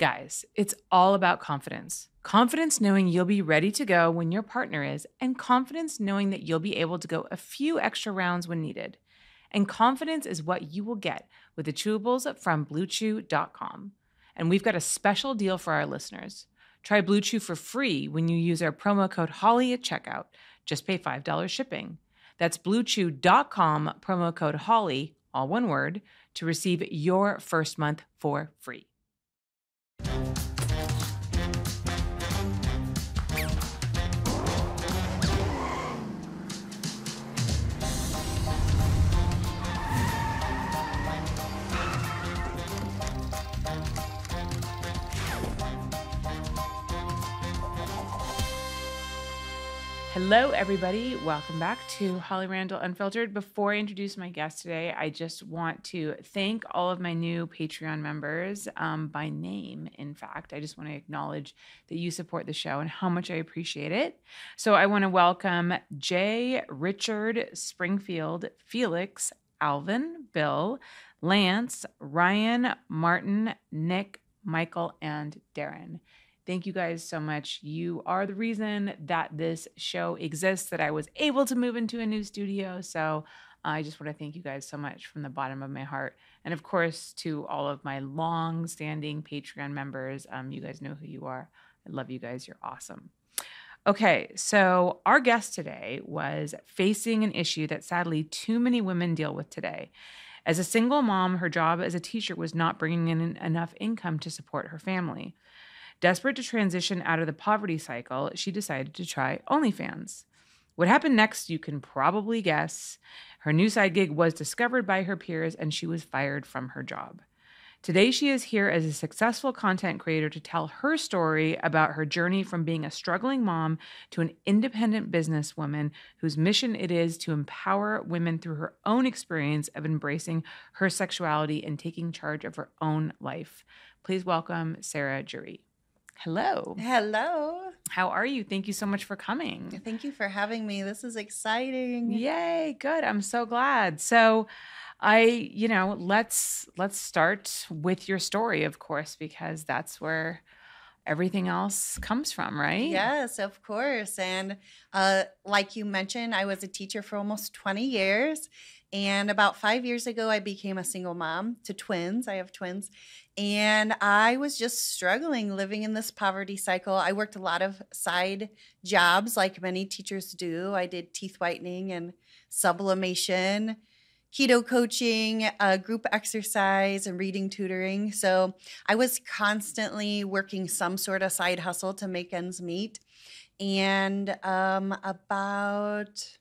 Guys, it's all about confidence. Confidence knowing you'll be ready to go when your partner is, and confidence knowing that you'll be able to go a few extra rounds when needed. And confidence is what you will get with the chewables from bluechew.com. And we've got a special deal for our listeners. Try Blue Chew for free when you use our promo code HOLLY at checkout. Just pay $5 shipping. That's bluechew.com, promo code HOLLY, all one word, to receive your first month for free. Hello, everybody. Welcome back to Holly Randall Unfiltered. Before I introduce my guest today, I just want to thank all of my new Patreon members um, by name. In fact, I just want to acknowledge that you support the show and how much I appreciate it. So I want to welcome Jay, Richard, Springfield, Felix, Alvin, Bill, Lance, Ryan, Martin, Nick, Michael, and Darren. Thank you guys so much. You are the reason that this show exists, that I was able to move into a new studio. So I just want to thank you guys so much from the bottom of my heart. And of course, to all of my long standing Patreon members, um, you guys know who you are. I love you guys. You're awesome. Okay, so our guest today was facing an issue that sadly too many women deal with today. As a single mom, her job as a teacher was not bringing in enough income to support her family. Desperate to transition out of the poverty cycle, she decided to try OnlyFans. What happened next, you can probably guess. Her new side gig was discovered by her peers and she was fired from her job. Today, she is here as a successful content creator to tell her story about her journey from being a struggling mom to an independent businesswoman whose mission it is to empower women through her own experience of embracing her sexuality and taking charge of her own life. Please welcome Sarah Juree. Hello. Hello. How are you? Thank you so much for coming. Thank you for having me. This is exciting. Yay, good. I'm so glad. So, I, you know, let's let's start with your story, of course, because that's where everything else comes from, right? Yes, of course. And uh, like you mentioned, I was a teacher for almost 20 years. And about five years ago, I became a single mom to twins. I have twins. And I was just struggling living in this poverty cycle. I worked a lot of side jobs like many teachers do. I did teeth whitening and sublimation, keto coaching, uh, group exercise, and reading tutoring. So I was constantly working some sort of side hustle to make ends meet. And um, about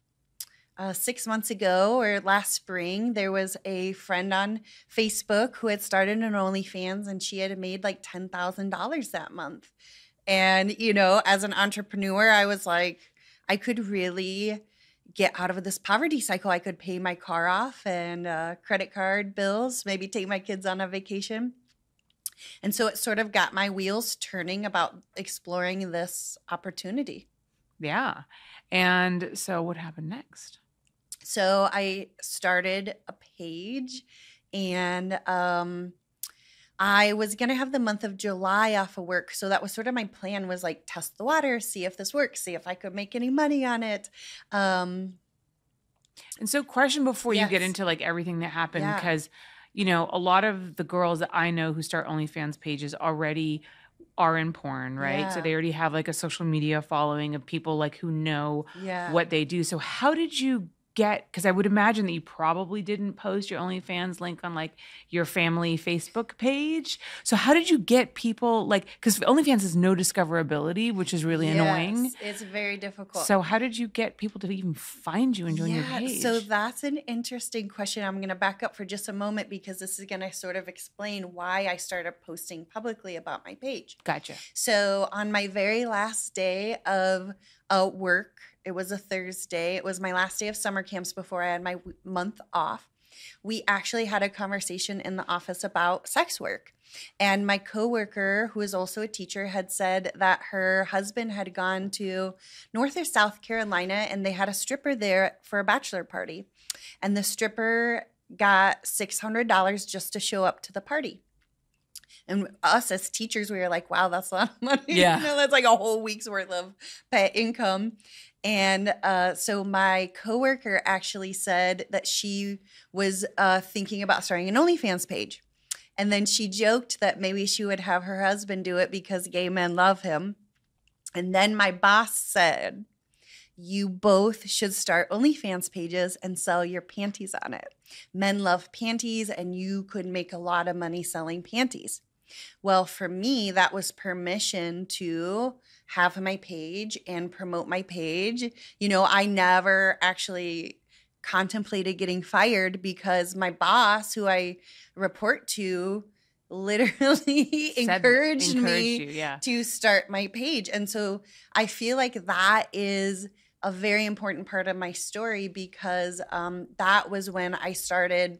uh, six months ago or last spring, there was a friend on Facebook who had started an OnlyFans and she had made like $10,000 that month. And, you know, as an entrepreneur, I was like, I could really get out of this poverty cycle. I could pay my car off and uh, credit card bills, maybe take my kids on a vacation. And so it sort of got my wheels turning about exploring this opportunity. Yeah. And so what happened next? So I started a page and um, I was going to have the month of July off of work. So that was sort of my plan was like test the water, see if this works, see if I could make any money on it. Um, and so question before yes. you get into like everything that happened yeah. because you know, a lot of the girls that I know who start OnlyFans pages already are in porn, right? Yeah. So they already have like a social media following of people like who know yeah. what they do. So how did you get because I would imagine that you probably didn't post your OnlyFans link on like your family Facebook page. So how did you get people like because OnlyFans has no discoverability, which is really yes, annoying. It's very difficult. So how did you get people to even find you and join yeah, your page? So that's an interesting question. I'm going to back up for just a moment because this is going to sort of explain why I started posting publicly about my page. Gotcha. So on my very last day of uh, work it was a Thursday. It was my last day of summer camps before I had my w- month off. We actually had a conversation in the office about sex work. And my coworker, who is also a teacher, had said that her husband had gone to North or South Carolina and they had a stripper there for a bachelor party. And the stripper got $600 just to show up to the party. And us as teachers, we were like, wow, that's a lot of money. Yeah. you know, that's like a whole week's worth of pay income. And uh, so my coworker actually said that she was uh, thinking about starting an OnlyFans page. And then she joked that maybe she would have her husband do it because gay men love him. And then my boss said, You both should start OnlyFans pages and sell your panties on it. Men love panties, and you could make a lot of money selling panties. Well, for me, that was permission to have my page and promote my page. You know, I never actually contemplated getting fired because my boss, who I report to, literally Said- encouraged, me you, yeah. to start my page. And so I feel like that is a very important part of my story because um, that was when I started.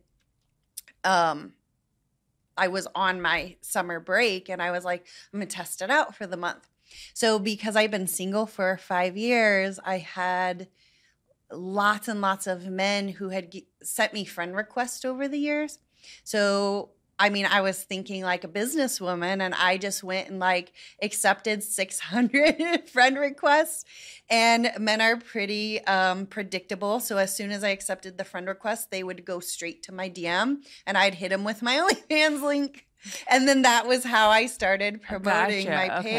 Um, I was on my summer break and I was like, I'm gonna test it out for the month. So because I've been single for five years, I had lots and lots of men who had g- sent me friend requests over the years. So I mean, I was thinking like a businesswoman, and I just went and like accepted 600 friend requests. And men are pretty um, predictable. So as soon as I accepted the friend request, they would go straight to my DM, and I'd hit them with my OnlyFans link. And then that was how I started promoting Gotcha, my okay.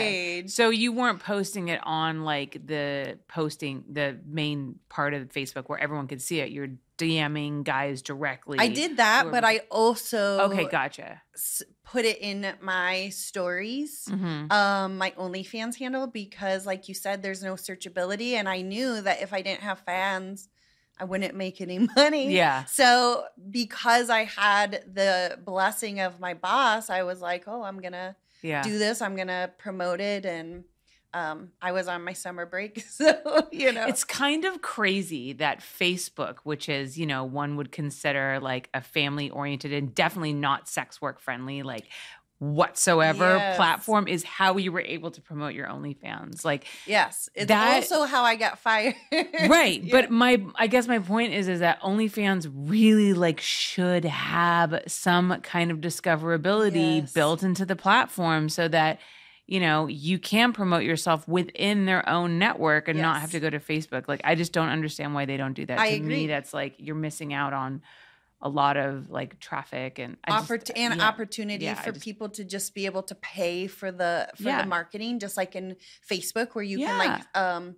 page. So you weren't posting it on like the posting the main part of Facebook where everyone could see it. You're DMing guys directly. I did that, but I also Okay, gotcha. s- put it in my stories. hmm um my OnlyFans handle because like you said there's no searchability and I knew that if I didn't have fans I wouldn't make any money. Yeah. So because I had the blessing of my boss, I was like, "Oh, I'm going to Yeah. do this. I'm going to promote it and um I was on my summer break, so you know. It's kind of crazy that Facebook, which is, you know, one would consider like a family oriented and definitely not sex work friendly, like whatsoever Yes. platform, is how you were able to promote your OnlyFans. Like, yes, it's that- also how I got fired. right. Yeah. But my, I guess my point is, is that OnlyFans really like should have some kind of discoverability Yes. built into the platform so that, you know, you can promote yourself within their own network and not have to go to Facebook. Like, I just don't understand why they don't do that. I to agree. me, that's like you're missing out on a lot of like traffic and I just- and yeah. opportunity Yeah, for just- people to just be able to pay for the for Yeah. the marketing just like in facebook where you can like um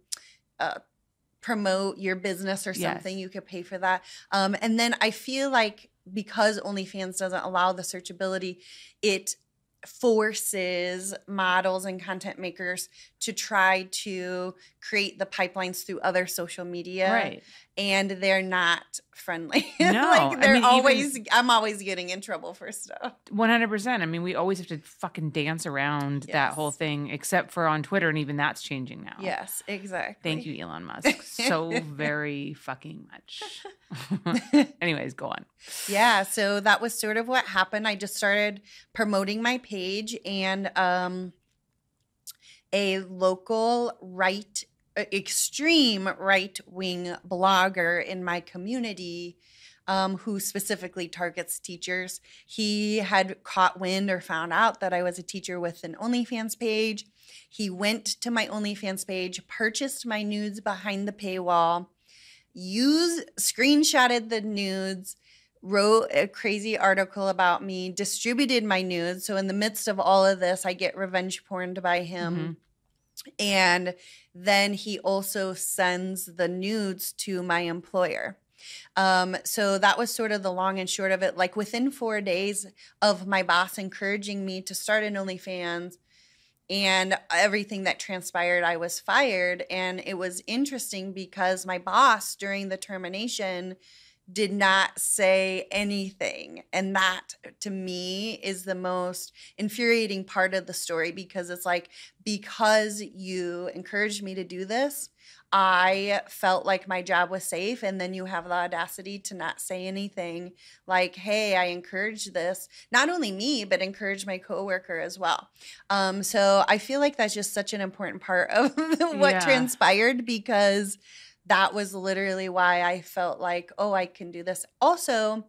uh promote your business or something Yes. you could pay for that um and then i feel like because onlyfans doesn't allow the searchability it forces models and content makers to try to create the pipelines through other social media Right. And they're not friendly. No, like they're mean, even- always I'm always getting in trouble for stuff. One hundred percent. I mean, we always have to fucking dance around that whole thing, except for on Twitter, and even that's changing now. Yes, exactly. Thank you, Elon Musk, so very fucking much. Anyways, go on. yeah, so that was sort of what happened. I just started promoting my page and um a local right extreme right-wing blogger in my community um, who specifically targets teachers. He had caught wind or found out that I was a teacher with an OnlyFans page. He went to my OnlyFans page, purchased my nudes behind the paywall, used screenshotted the nudes, wrote a crazy article about me, distributed my nudes. So in the midst of all of this, I get revenge porned by him. And then he also sends the nudes to my employer. Um, so that was sort of the long and short of it. Like within four days of my boss encouraging me to start an OnlyFans and everything that transpired, I was fired. And it was interesting because my boss during the termination did not say anything. And that to me is the most infuriating part of the story because it's like, because you encouraged me to do this, I felt like my job was safe. And then you have the audacity to not say anything like, hey, I encouraged this. Not only me, but encourage my coworker as well. Um, so I feel like that's just such an important part of what Yeah. transpired because that was literally why I felt like, oh, I can do this. Also,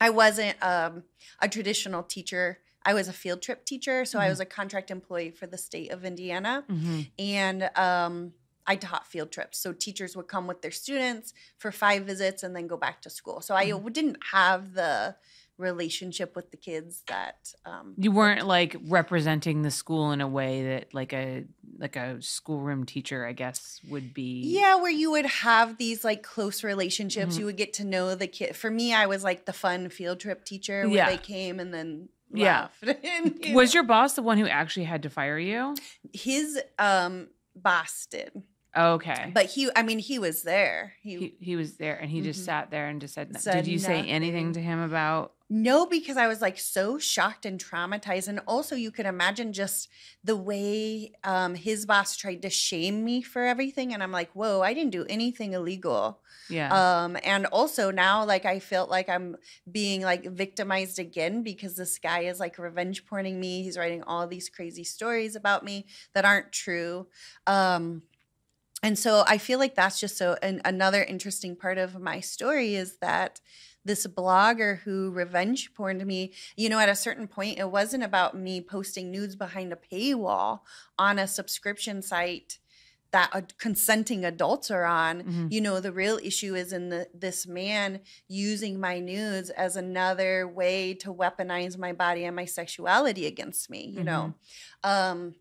I wasn't um, a traditional teacher I was a field trip teacher, so I Mhm. was a contract employee for the state of Indiana, Mhm. and um, I taught field trips. So teachers would come with their students for five visits and then go back to school. So I Mhm. didn't have the relationship with the kids that um, You weren't like representing the school in a way that like a like a schoolroom teacher, I guess, would be. Yeah, where you would have these like close relationships. Mhm. You would get to know the kid. For me, I was like the fun field trip teacher where Yeah. they came and then Yeah. And, you Was know, your boss the one who actually had to fire you? his um boss did, Okay. but he. I mean, he was there. He, he, he was there and he just Mhm. sat there and just said, Said Did you say anything to him about? No, because I was like so shocked and traumatized, and also you can imagine just the way um, his boss tried to shame me for everything, and I'm like, whoa, I didn't do anything illegal. Yeah. um and also now like i felt like i'm being like victimized again because this guy is like revenge porning me he's writing all these crazy stories about me that aren't true um and so i feel like that's just so an, another interesting part of my story is that this blogger who revenge porned me you know at a certain point it wasn't about me posting nudes behind a paywall on a subscription site that uh, consenting adults are on. Mhm. you know the real issue is in the this man using my nudes as another way to weaponize my body and my sexuality against me you know? Um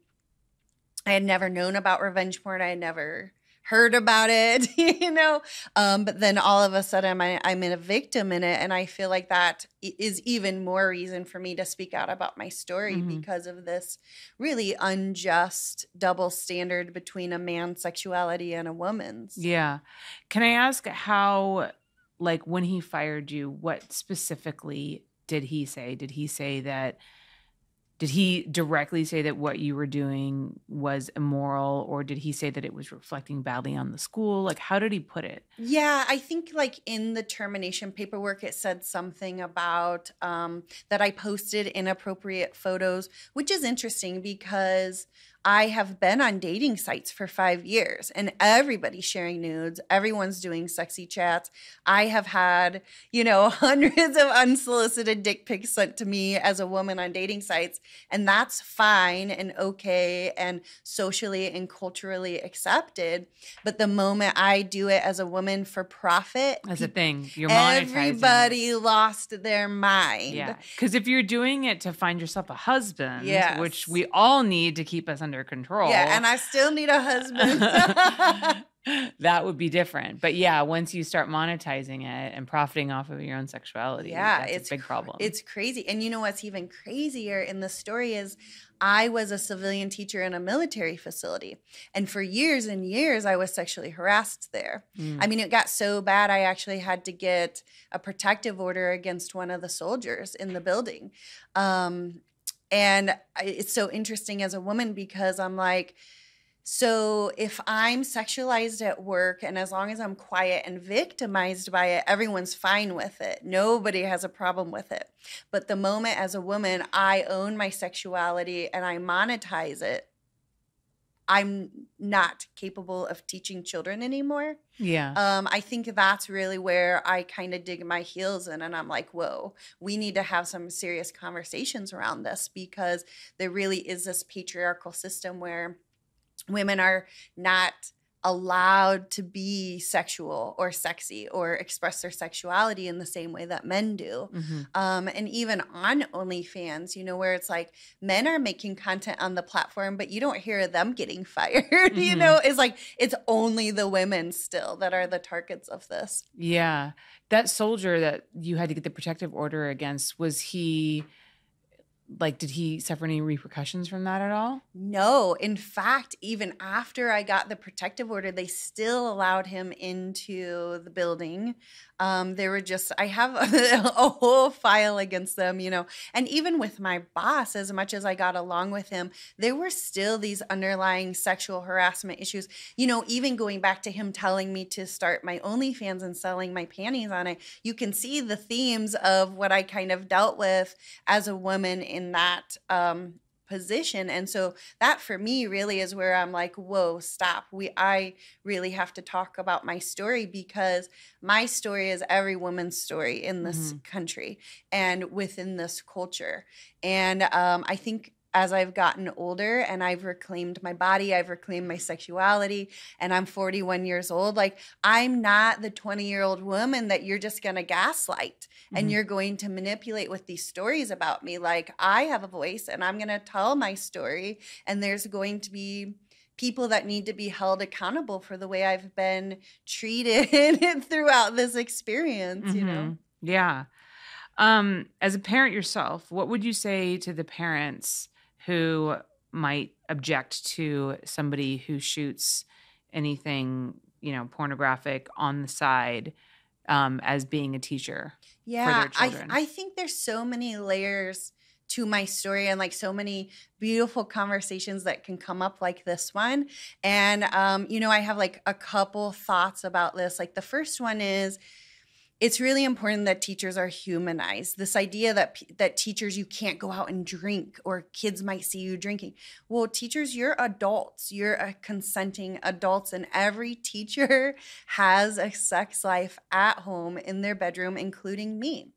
i had never known about revenge porn. I had never heard about it you know um but then all of a sudden I, i'm in a victim in it and i feel like that is even more reason for me to speak out about my story Mhm. because of this really unjust double standard between a man's sexuality and a woman's yeah. Can I ask how, like, when he fired you, what specifically did he say? Did he say that? Did he directly say that what you were doing was immoral, or did he say that it was reflecting badly on the school? Like, how did he put it? Yeah, I think like in the termination paperwork, it said something about um, that I posted inappropriate photos, which is interesting because I have been on dating sites for five years and everybody's sharing nudes. Everyone's doing sexy chats. I have had, you know, hundreds of unsolicited dick pics sent to me as a woman on dating sites. And that's fine and okay and socially and culturally accepted. But the moment I do it as a woman for profit, As a thing, you're monetizing. everybody lost their mind. Yeah, because if you're doing it to find yourself a husband, Yes. which we all need to keep us under control, Yeah, and I still need a husband. that would be different. But yeah, once you start monetizing it and profiting off of your own sexuality, Yeah, that's it's a big problem. It's crazy. And you know what's even crazier in the story is I was a civilian teacher in a military facility. And for years and years, I was sexually harassed there. Mm. I mean, it got so bad, I actually had to get a protective order against one of the soldiers in the building. Um, and it's so interesting as a woman because I'm like, so if I'm sexualized at work and as long as I'm quiet and victimized by it, everyone's fine with it. Nobody has a problem with it. But the moment as a woman I own my sexuality and I monetize it, I'm not capable of teaching children anymore. yeah, Um, I think that's really where I kind of dig my heels in, and I'm like, whoa, we need to have some serious conversations around this because there really is this patriarchal system where women are not allowed to be sexual or sexy or express their sexuality in the same way that men do. Mhm. Um, and even on OnlyFans, you know, where it's like men are making content on the platform, but you don't hear them getting fired. you Mhm. know, it's like it's only the women still that are the targets of this. yeah. That soldier that you had to get the protective order against was he? Like, did he suffer any repercussions from that at all? No, in fact, even after I got the protective order, they still allowed him into the building. Um, they were just, I have a, a whole file against them, you know. And even with my boss, as much as I got along with him, there were still these underlying sexual harassment issues. You know, even going back to him telling me to start my OnlyFans and selling my panties on it, you can see the themes of what I kind of dealt with as a woman in that um, position and so that for me really is where i'm like whoa stop we i really have to talk about my story because my story is every woman's story in this Mhm. country and within this culture and um, i think as I've gotten older and I've reclaimed my body, I've reclaimed my sexuality, and I'm 41 years old, like I'm not the 20 year old woman that you're just gonna gaslight and Mhm. you're going to manipulate with these stories about me. Like I have a voice and I'm gonna tell my story, and there's going to be people that need to be held accountable for the way I've been treated throughout this experience, you know? Yeah. Um, as a parent yourself, what would you say to the parents who might object to somebody who shoots anything, you know, pornographic on the side um, as being a teacher? Yeah, I children. I think there's so many layers to my story and like so many beautiful conversations that can come up like this one. And um, you know, I have like a couple thoughts about this. Like the first one is it's really important that teachers are humanized. This idea that that teachers you can't go out and drink or kids might see you drinking. Well, teachers, you're adults. You're consenting adults and every teacher has a sex life at home in their bedroom including me.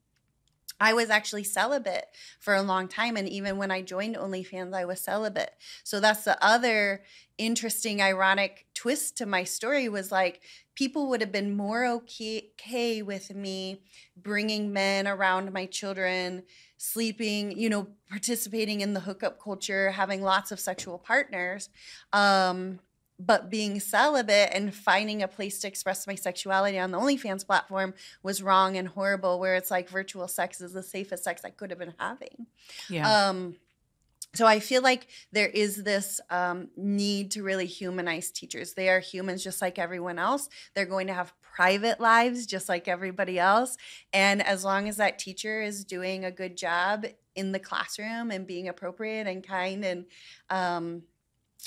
I was actually celibate for a long time. And even when I joined OnlyFans, I was celibate. So that's the other interesting, ironic twist to my story was like people would have been more okay, with me bringing men around my children, sleeping, you know, participating in the hookup culture, having lots of sexual partners. Um, but being celibate and finding a place to express my sexuality on the OnlyFans platform was wrong and horrible, where it's like virtual sex is the safest sex I could have been having. Yeah. Um, so I feel like there is this um, need to really humanize teachers. They are humans just like everyone else. They're going to have private lives just like everybody else. And as long as that teacher is doing a good job in the classroom and being appropriate and kind and um,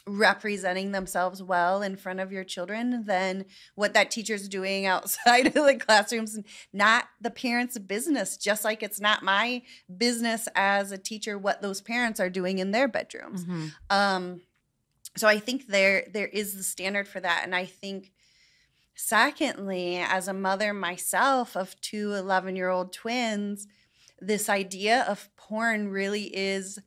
representing themselves well in front of your children, than what that teacher's doing outside of the classrooms not the parents' business, just like it's not my business as a teacher what those parents are doing in their bedrooms. Mhm. Um, so I think there there is the standard for that, and I think secondly, as a mother myself of two 11 year old twins, this idea of porn really is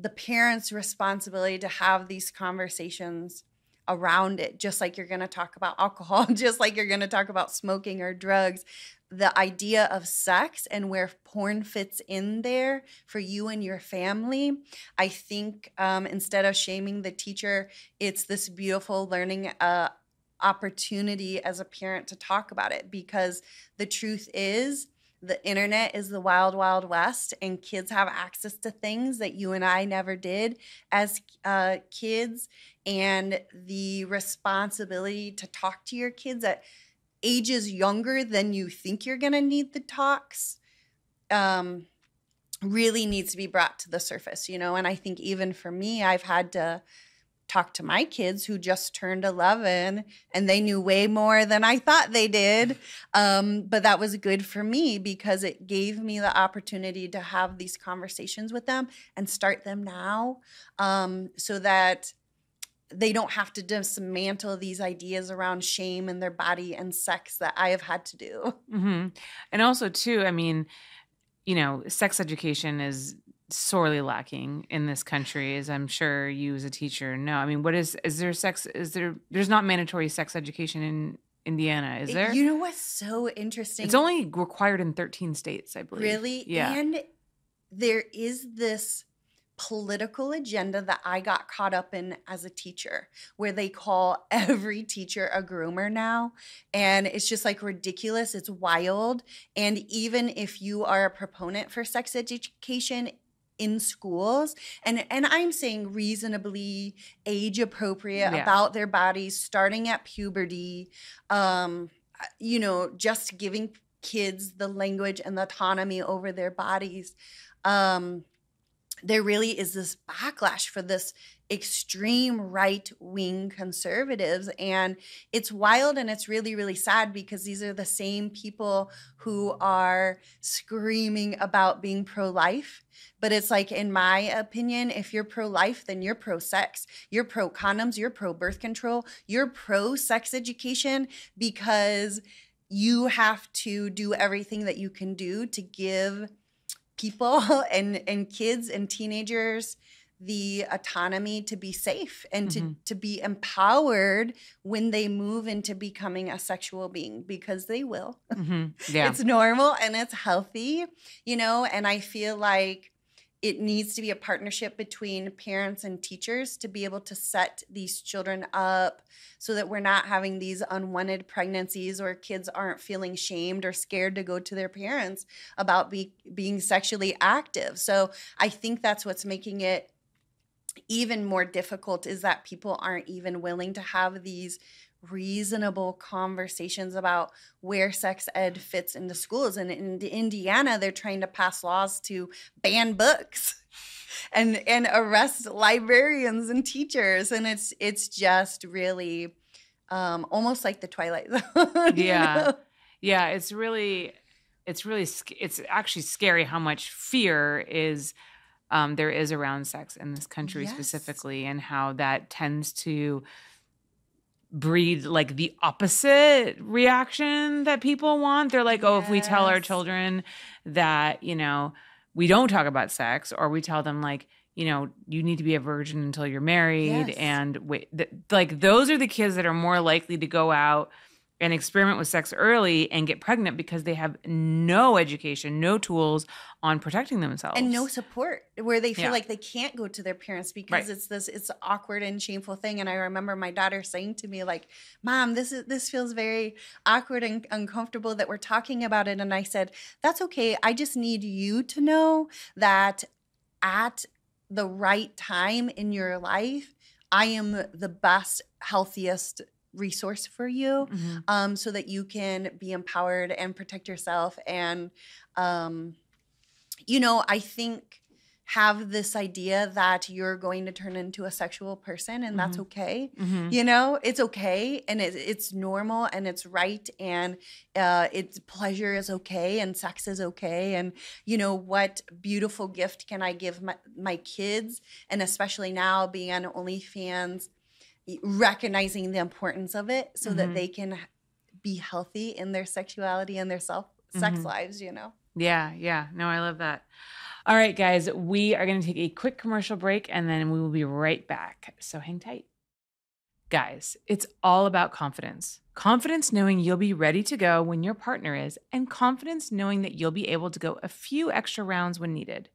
the parents' responsibility to have these conversations around it, just like you're going to talk about alcohol, just like you're going to talk about smoking or drugs. The idea of sex and where porn fits in there for you and your family. I think um, instead of shaming the teacher, it's this beautiful learning uh, opportunity as a parent to talk about it because the truth is, the internet is the wild, wild west, and kids have access to things that you and I never did as uh, kids. And the responsibility to talk to your kids at ages younger than you think you're going to need the talks um, really needs to be brought to the surface, you know. And I think even for me, I've had to talk to my kids who just turned 11 and they knew way more than I thought they did. Um, but that was good for me because it gave me the opportunity to have these conversations with them and start them now um, so that they don't have to dismantle these ideas around shame and their body and sex that I have had to do. hmm And also, too, I mean, you know, sex education is sorely lacking in this country, as I'm sure you as a teacher know. I mean, what is is there sex? Is there? There's not mandatory sex education in Indiana, is there? You know what's so interesting? it's only required in 13 states, I believe. Really? Yeah. And there is this political agenda that I got caught up in as a teacher where they call every teacher a groomer now. And it's just like ridiculous. It's wild. And even if you are a proponent for sex education, in schools and and I'm saying reasonably age appropriate Yeah. about their bodies starting at puberty um you know just giving kids the language and the autonomy over their bodies um there really is this backlash for this extreme right wing conservatives. And it's wild and it's really, really sad because these are the same people who are screaming about being pro life. But it's like, in my opinion, if you're pro life, then you're pro sex. You're pro condoms. You're pro birth control. You're pro sex education because you have to do everything that you can do to give people and, and kids and teenagers the autonomy to be safe and to, mm-hmm. to be empowered when they move into becoming a sexual being because they will. Mm-hmm. Yeah. it's normal and it's healthy, you know, and I feel like it needs to be a partnership between parents and teachers to be able to set these children up so that we're not having these unwanted pregnancies or kids aren't feeling shamed or scared to go to their parents about be, being sexually active. So I think that's what's making it even more difficult is that people aren't even willing to have these reasonable conversations about where sex ed fits into schools. And in Indiana, they're trying to pass laws to ban books and and arrest librarians and teachers. And it's it's just really um, almost like the Twilight Zone. Yeah, know? yeah. It's really it's really it's actually scary how much fear is um, there is around sex in this country yes. specifically, and how that tends to breed like the opposite reaction that people want. They're like, yes. oh, if we tell our children that, you know, we don't talk about sex, or we tell them, like, you know, you need to be a virgin until you're married. Yes. And wait, th- like, those are the kids that are more likely to go out and experiment with sex early and get pregnant because they have no education, no tools on protecting themselves and no support where they feel yeah. like they can't go to their parents because right. it's this it's awkward and shameful thing and I remember my daughter saying to me like, "Mom, this is this feels very awkward and uncomfortable that we're talking about it." And I said, "That's okay. I just need you to know that at the right time in your life, I am the best, healthiest resource for you mm-hmm. um, so that you can be empowered and protect yourself and um, you know i think have this idea that you're going to turn into a sexual person and mm-hmm. that's okay mm-hmm. you know it's okay and it, it's normal and it's right and uh, it's pleasure is okay and sex is okay and you know what beautiful gift can i give my, my kids and especially now being on onlyfans recognizing the importance of it so mm-hmm. that they can be healthy in their sexuality and their self sex mm-hmm. lives, you know? Yeah, yeah. No, I love that. All right, guys, we are going to take a quick commercial break and then we will be right back. So hang tight. Guys, it's all about confidence. Confidence knowing you'll be ready to go when your partner is, and confidence knowing that you'll be able to go a few extra rounds when needed.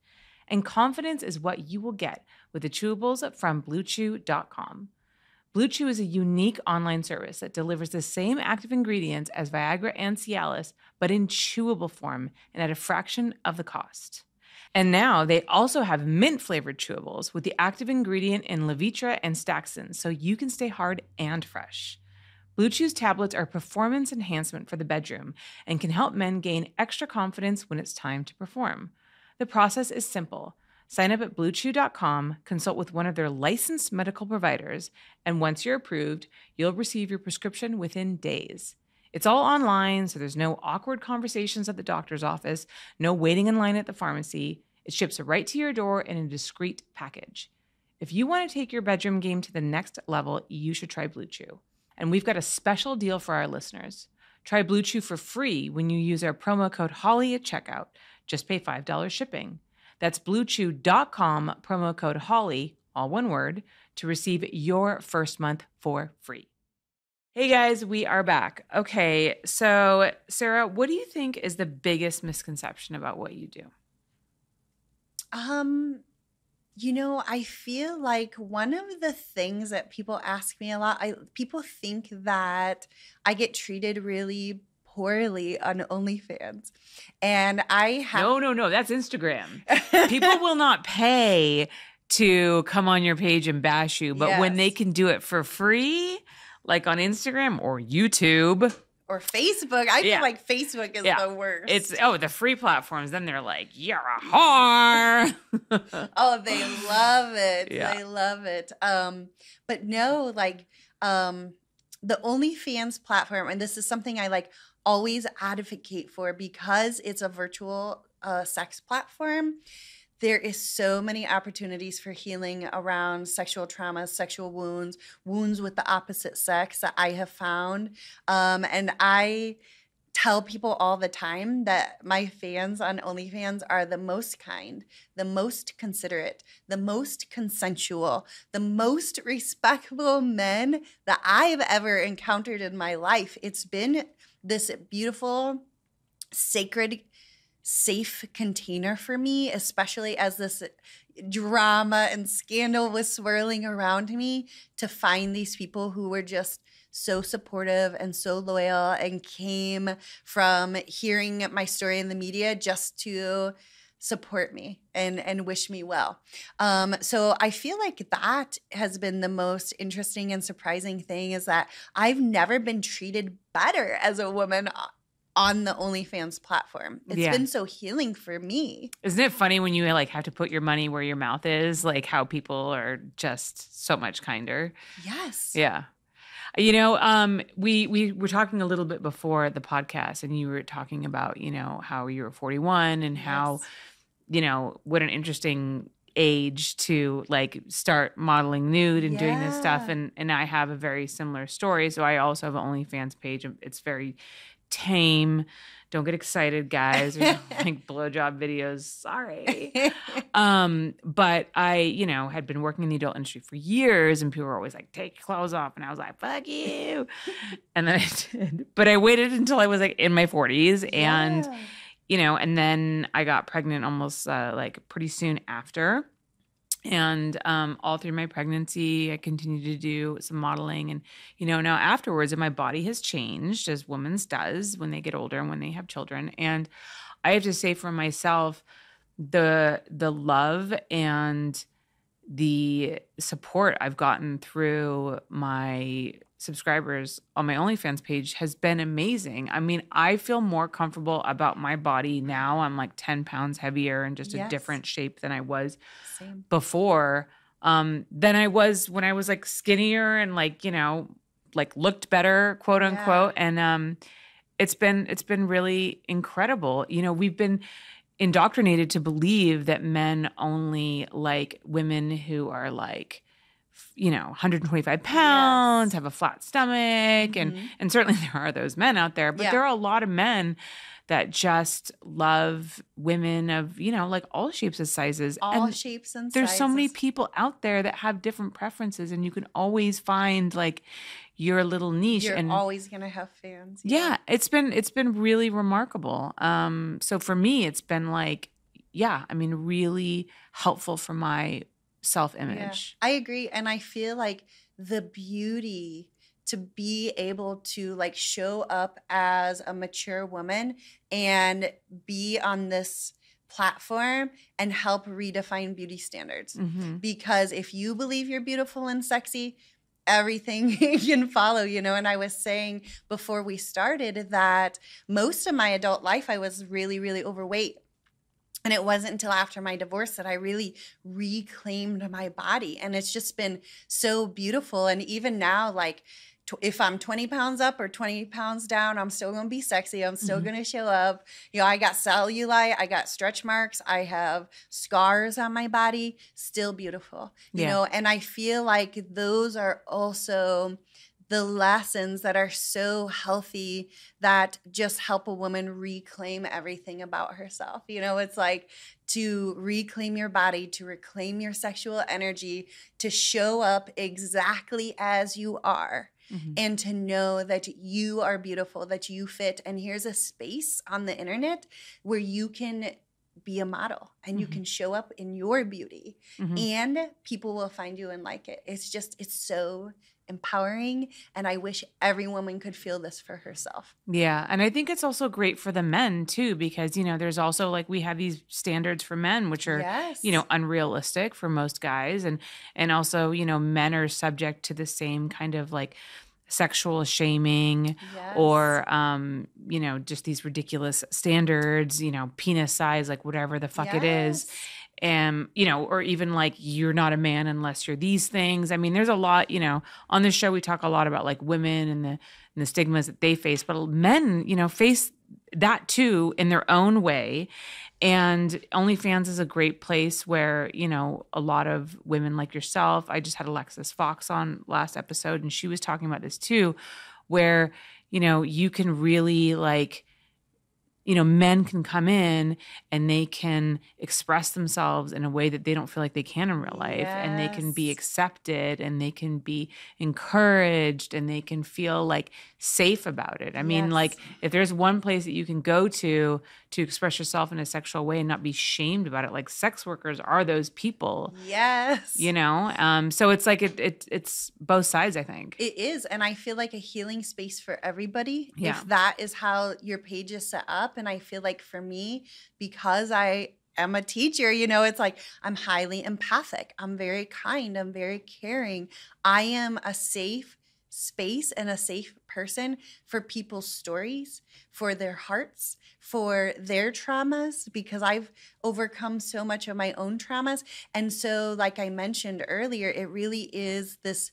And confidence is what you will get with the chewables from bluechew.com. Blue Chew is a unique online service that delivers the same active ingredients as Viagra and Cialis, but in chewable form and at a fraction of the cost. And now they also have mint flavored chewables with the active ingredient in Levitra and Staxyn, so you can stay hard and fresh. Blue Chew's tablets are performance enhancement for the bedroom and can help men gain extra confidence when it's time to perform. The process is simple. Sign up at bluechew.com, consult with one of their licensed medical providers, and once you're approved, you'll receive your prescription within days. It's all online, so there's no awkward conversations at the doctor's office, no waiting in line at the pharmacy. It ships right to your door in a discreet package. If you want to take your bedroom game to the next level, you should try Blue Chew. And we've got a special deal for our listeners. Try Blue Chew for free when you use our promo code HOLLY at checkout. Just pay $5 shipping. That's bluechew.com, promo code HOLLY, all one word, to receive your first month for free. Hey guys, we are back. Okay, so Sarah, what do you think is the biggest misconception about what you do? Um, you know, I feel like one of the things that people ask me a lot, I people think that I get treated really poorly on OnlyFans. And I have No, no, no, that's Instagram. People will not pay to come on your page and bash you, but yes. when they can do it for free, like on Instagram or YouTube, or Facebook. I Yeah. feel like Facebook is Yeah. the worst. It's oh the free platforms. Then they're like, you're a whore. oh, they love it. Yeah. They love it. Um, but no, like um the OnlyFans platform, and this is something I like always advocate for because it's a virtual uh, sex platform. There is so many opportunities for healing around sexual trauma, sexual wounds, wounds with the opposite sex that I have found. Um, and I tell people all the time that my fans on OnlyFans are the most kind, the most considerate, the most consensual, the most respectable men that I've ever encountered in my life. It's been this beautiful, sacred, safe container for me, especially as this drama and scandal was swirling around me to find these people who were just so supportive and so loyal and came from hearing my story in the media just to support me and and wish me well. Um, so I feel like that has been the most interesting and surprising thing is that I've never been treated better as a woman on the OnlyFans platform. It's Yeah. been so healing for me. Isn't it funny when you like have to put your money where your mouth is? Like how people are just so much kinder. Yes. Yeah. You know, um, we we were talking a little bit before the podcast, and you were talking about you know how you were forty one and how Yes. you know what an interesting age to like start modeling nude and doing this stuff. And and I have a very similar story. So I also have an OnlyFans page. It's very tame don't get excited guys. Like blowjob videos. Sorry. Um but I you know had been working in the adult industry for years and people were always like take your clothes off. And I was like fuck you. And then I did. But I waited until I was like in my 40s and Yeah. you know, and then I got pregnant almost uh, like pretty soon after. And um, all through my pregnancy, I continued to do some modeling. And, you know, now afterwards, and my body has changed as women's does when they get older and when they have children. And I have to say for myself, the the love and the support I've gotten through my subscribers on my OnlyFans page has been amazing. I mean, I feel more comfortable about my body now. I'm like 10 pounds heavier and just a different shape than I was Same. before um than I was when I was like skinnier and like, you know, like looked better, quote Yeah. unquote. And um it's been it's been really incredible. You know, we've been indoctrinated to believe that men only like women who are like you know 125 pounds Yes. have a flat stomach and Mhm. and certainly there are those men out there but Yeah. there are a lot of men that just love women of you know like all shapes and sizes all and shapes and there's so many people out there that have different preferences and you can always find like your little niche You're and always gonna have fans. yeah it's been it's been really remarkable um so for me it's been like yeah i mean really helpful for my self image I agree. And I feel like the beauty to be able to like show up as a mature woman and be on this platform and help redefine beauty standards. hmm Because if you believe you're beautiful and sexy, everything can follow, you know. And I was saying before we started that most of my adult life I was really, really overweight. And it wasn't until after my divorce that I really reclaimed my body. And it's just been so beautiful. And even now, like, if I'm 20 pounds up or 20 pounds down, I'm still gonna be sexy. I'm still Mhm. gonna show up. You know, I got cellulite, I got stretch marks, I have scars on my body, still beautiful. You Yeah. know, and I feel like those are also the lessons that are so healthy that just help a woman reclaim everything about herself. You know, it's like to reclaim your body, to reclaim your sexual energy, to show up exactly as you are Mhm. and to know that you are beautiful, that you fit. And here's a space on the internet where you can be a model and you Mhm. can show up in your beauty Mhm. and people will find you and like it. It's just, it's so empowering. And I wish every woman could feel this for herself. Yeah. And I think it's also great for the men too, because, you know, there's also like we have these standards for men, which are, yes. you know, unrealistic for most guys. And, and also, you know, men are subject to the same kind of like sexual shaming Yes. or um you know just these ridiculous standards you know penis size like whatever the fuck it is And you know or even like you're not a man unless you're these things. I mean there's a lot you know on this show we talk a lot about like women and the and the stigmas that they face but men you know face that too in their own way. And OnlyFans is a great place where, you know, a lot of women like yourself, I just had Alexis Fawx on last episode and she was talking about this too, where, you know, you can really like, you know, men can come in and they can express themselves in a way that they don't feel like they can in real life. And they can be accepted and they can be encouraged and they can feel like safe about it. I mean, Yes. like if there's one place that you can go to to express yourself in a sexual way and not be shamed about it, like sex workers are those people, Yes. you know? Um, so it's like it, it it's both sides, I think. It is. And I feel like a healing space for everybody. Yeah. If that is how your page is set up. And I feel like for me, because I am a teacher, you know, it's like I'm highly empathic. I'm very kind. I'm very caring. I am a safe space and a safe person for people's stories, for their hearts, for their traumas, because I've overcome so much of my own traumas. And so, like I mentioned earlier, it really is this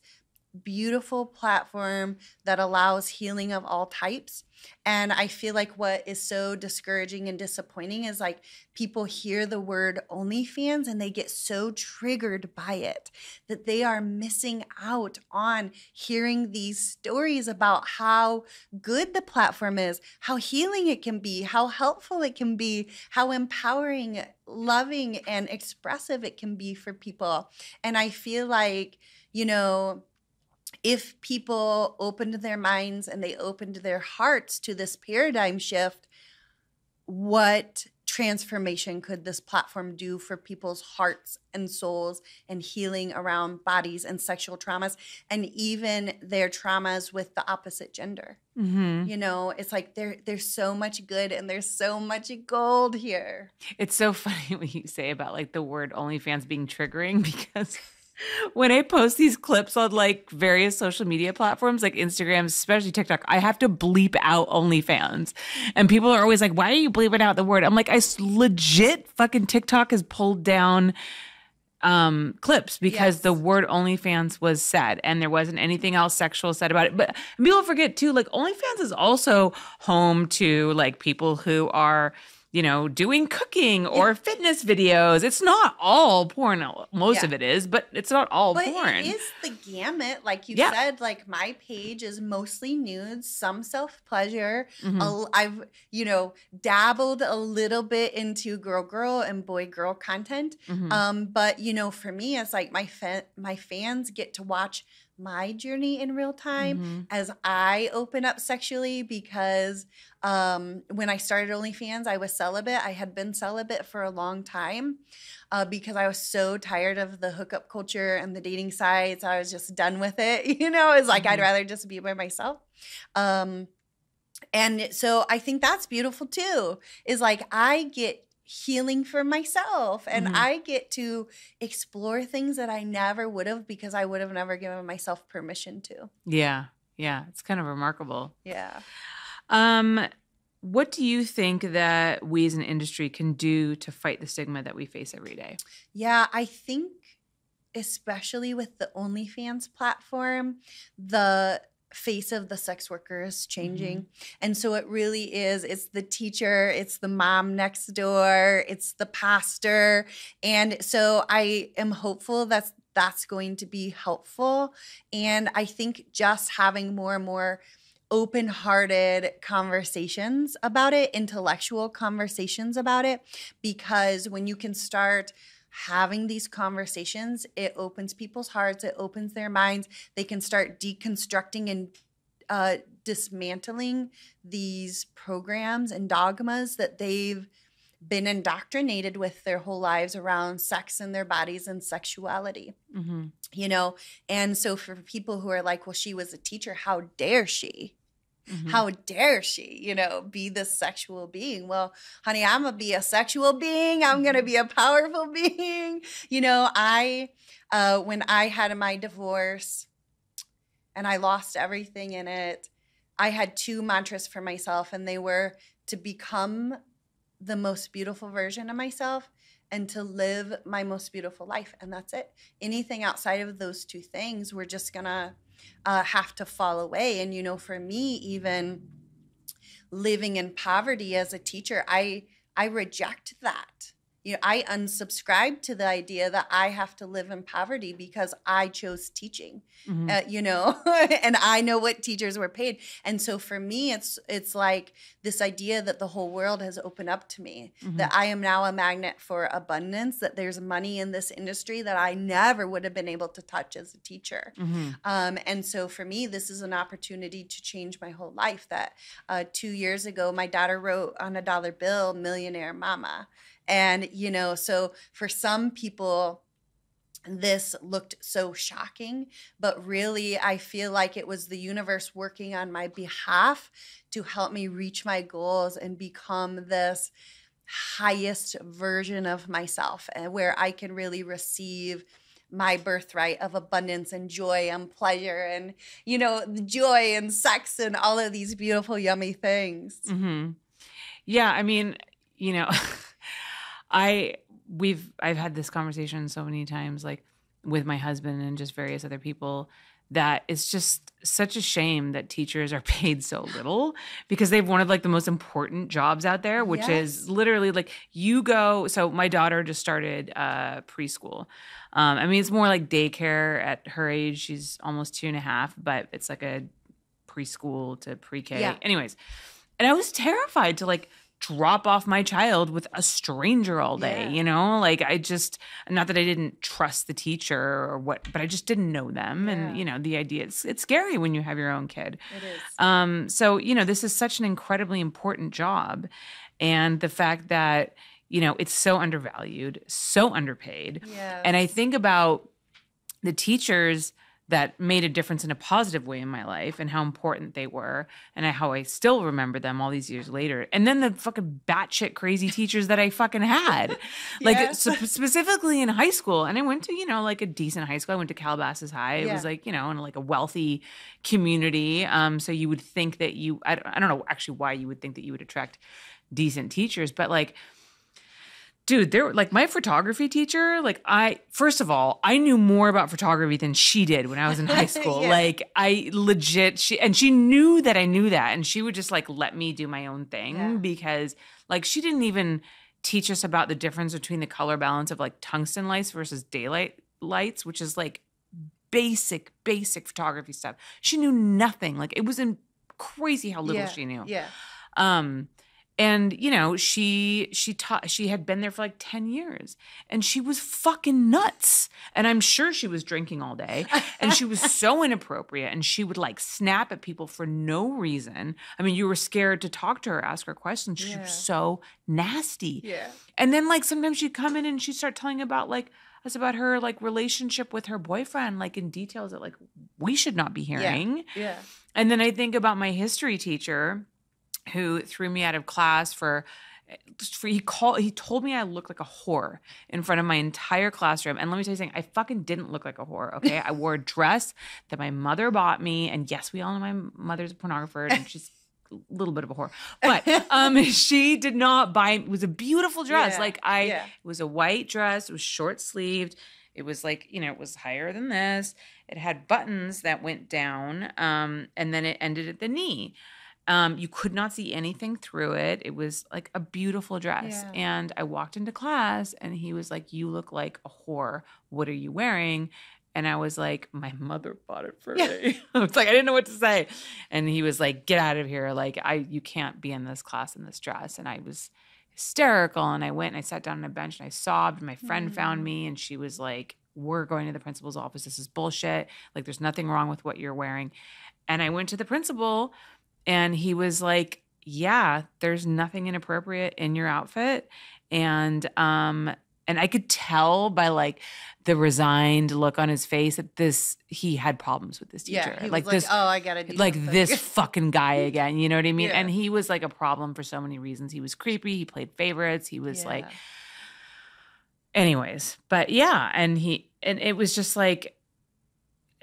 beautiful platform that allows healing of all types. And I feel like what is so discouraging and disappointing is like people hear the word OnlyFans and they get so triggered by it that they are missing out on hearing these stories about how good the platform is, how healing it can be, how helpful it can be, how empowering, loving, and expressive it can be for people. And I feel like, you know, if people opened their minds and they opened their hearts to this paradigm shift, what transformation could this platform do for people's hearts and souls and healing around bodies and sexual traumas and even their traumas with the opposite gender? Mm-hmm. You know, it's like there there's so much good and there's so much gold here. It's so funny what you say about like the word OnlyFans being triggering because when I post these clips on like various social media platforms like Instagram, especially TikTok, I have to bleep out OnlyFans. And people are always like, why are you bleeping out the word? I'm like, I legit fucking TikTok has pulled down um clips because Yes. the word OnlyFans was said and there wasn't anything else sexual said about it. But people forget too, like OnlyFans is also home to like people who are, you know, doing cooking or fitness videos. It's not all porn. Most Yeah. of it is, but it's not all But porn. it is the gamut, like you Yeah. said. Like my page is mostly nudes, some self pleasure. Mhm. I've you know dabbled a little bit into girl girl and boy girl content. Mhm. Um, but you know, for me, it's like my fa- my fans get to watch my journey in real time Mhm. as I open up sexually because um, when I started OnlyFans, I was celibate. I had been celibate for a long time uh, because I was so tired of the hookup culture and the dating sites. I was just done with it. You know, it's like I'd Mhm. rather just be by myself. Um, and so I think that's beautiful too. Is like I get healing for myself and Mhm. I get to explore things that I never would have because I would have never given myself permission to. Yeah. Yeah. It's kind of remarkable. Yeah. Um, what do you think that we as an industry can do to fight the stigma that we face every day? Yeah, I think especially with the OnlyFans platform, the face of the sex worker is changing. Mm-hmm. And so it really is it's the teacher, it's the mom next door, it's the pastor. And so I am hopeful that that's going to be helpful and I think just having more and more open hearted conversations about it, intellectual conversations about it, because when you can start having these conversations, it opens people's hearts, it opens their minds. They can start deconstructing and uh, dismantling these programs and dogmas that they've been indoctrinated with their whole lives around sex and their bodies and sexuality Mm-hmm. you know and so for people who are like well she was a teacher how dare she Mm-hmm. how dare she you know be this sexual being well honey i'm gonna be a sexual being i'm gonna be a powerful being you know i uh when i had my divorce and I lost everything in it. I had two mantras for myself, and they were to become the most beautiful version of myself and to live my most beautiful life. And that's it. Anything outside of those two things, we're just gonna uh, have to fall away. And, you know, for me, even living in poverty as a teacher, I, I reject that you know, I unsubscribed to the idea that I have to live in poverty because I chose teaching, mm-hmm. uh, you know, and I know what teachers were paid. And so for me, it's it's like this idea that the whole world has opened up to me, mm-hmm. that I am now a magnet for abundance, that there's money in this industry that I never would have been able to touch as a teacher. Mm-hmm. Um, and so for me, this is an opportunity to change my whole life. That uh, two years ago, my daughter wrote on a dollar bill, "Millionaire Mama." And, you know, so for some people, this looked so shocking, but really, I feel like it was the universe working on my behalf to help me reach my goals and become this highest version of myself, and eh, where I can really receive my birthright of abundance and joy and pleasure and you know joy and sex and all of these beautiful yummy things mm-hmm. yeah i mean you know I we've I've had this conversation so many times, like with my husband and just various other people, that it's just such a shame that teachers are paid so little because they've one of like the most important jobs out there, which yes. is literally like you go. So my daughter just started uh, preschool. Um, I mean, it's more like daycare at her age. She's almost two and a half, but it's like a preschool to pre-K. Yeah. Anyways, and I was terrified to like drop off my child with a stranger all day, yeah. you know? Like I just not that I didn't trust the teacher or what, but I just didn't know them yeah. and you know, the idea it's it's scary when you have your own kid. It is. Um so, you know, this is such an incredibly important job and the fact that you know, it's so undervalued, so underpaid. Yeah. And I think about the teachers that made a difference in a positive way in my life and how important they were and how I still remember them all these years later. And then the fucking batshit crazy teachers that I fucking had, like yes. specifically in high school. And I went to, you know, like a decent high school. I went to Calabasas High. It yeah. was like, you know, in like a wealthy community. Um, so you would think that you, I, I don't know actually why you would think that you would attract decent teachers, but like, dude there like my photography teacher like i first of all i knew more about photography than she did when i was in high school yeah. like i legit she and she knew that i knew that and she would just like let me do my own thing yeah. because like she didn't even teach us about the difference between the color balance of like tungsten lights versus daylight lights which is like basic basic photography stuff she knew nothing like it was in crazy how little yeah. she knew yeah um and you know she she taught she had been there for like 10 years. And she was fucking nuts. And i'm sure she was drinking all day. And she was so inappropriate. And she would like snap at people for no reason. I mean you were scared to talk to her ask her questions. She was so nasty. Yeah. And then like sometimes she'd come in and she'd start telling about like us about her like relationship with her boyfriend like in details that like we should not be hearing. Yeah, yeah. and then i think about my history teacher who threw me out of class for for, he called he told me I looked like a whore in front of my entire classroom. And let me tell you something, I fucking didn't look like a whore. Okay. I wore a dress that my mother bought me. And yes, we all know my mother's a pornographer and she's a little bit of a whore. But um she did not buy it was a beautiful dress. Yeah, like I yeah. it was a white dress, it was short sleeved. It was like, you know, it was higher than this. It had buttons that went down. Um, and then it ended at the knee. Um, you could not see anything through it. It was like a beautiful dress. Yeah. And I walked into class and he was like, You look like a whore. What are you wearing? And I was like, My mother bought it for me. I was like, I didn't know what to say. And he was like, Get out of here. Like, I you can't be in this class in this dress. And I was hysterical. And I went and I sat down on a bench and I sobbed. My friend mm. found me and she was like, We're going to the principal's office. This is bullshit. Like, there's nothing wrong with what you're wearing. And I went to the principal and he was like, "Yeah, there's nothing inappropriate in your outfit." And um and I could tell by like the resigned look on his face that this he had problems with this teacher. Yeah, like, like, this oh, I gotta do like something. this fucking guy again. You know what I mean? Yeah. And he was like a problem for so many reasons. He was creepy. He played favorites. He was Yeah. like, anyways. But yeah, and he and it was just like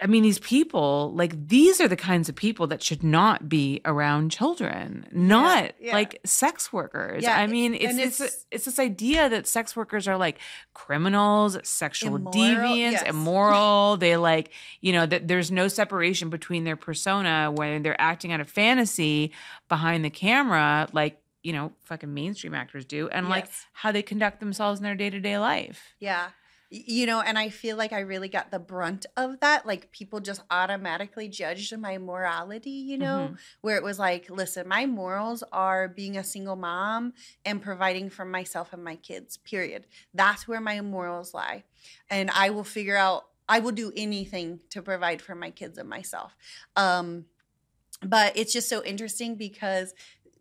I mean, these people, like, these are the kinds of people that should not be around children, not yeah. like sex workers. Yeah, I mean, it's, it's, it's- it's this idea that sex workers are like criminals, sexual Immoral, deviants, yes. immoral. They like, you know, that there's no separation between their persona when they're acting out a fantasy behind the camera, like, you know, fucking mainstream actors do, and like how they conduct themselves in their day to day life. Yeah. You know, and I feel like I really got the brunt of that. Like people just automatically judged my morality, you know, Mhm. where it was like, listen, my morals are being a single mom and providing for myself and my kids, period. That's where my morals lie. And I will figure out, I will do anything to provide for my kids and myself. Um, but it's just so interesting because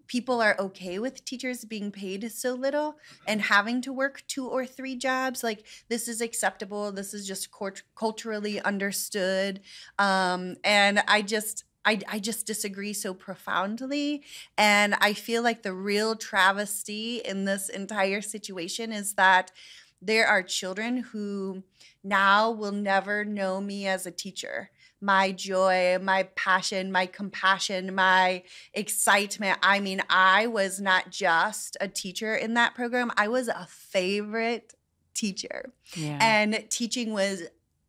people are okay with teachers being paid so little and having to work two or three jobs like this is acceptable this is just cult- culturally understood um, and i just I, I just disagree so profoundly. And I feel like the real travesty in this entire situation is that there are children who now will never know me as a teacher. My joy, my passion, my compassion, my excitement. I mean, I was not just a teacher in that program, I was a favorite teacher. Yeah. And teaching was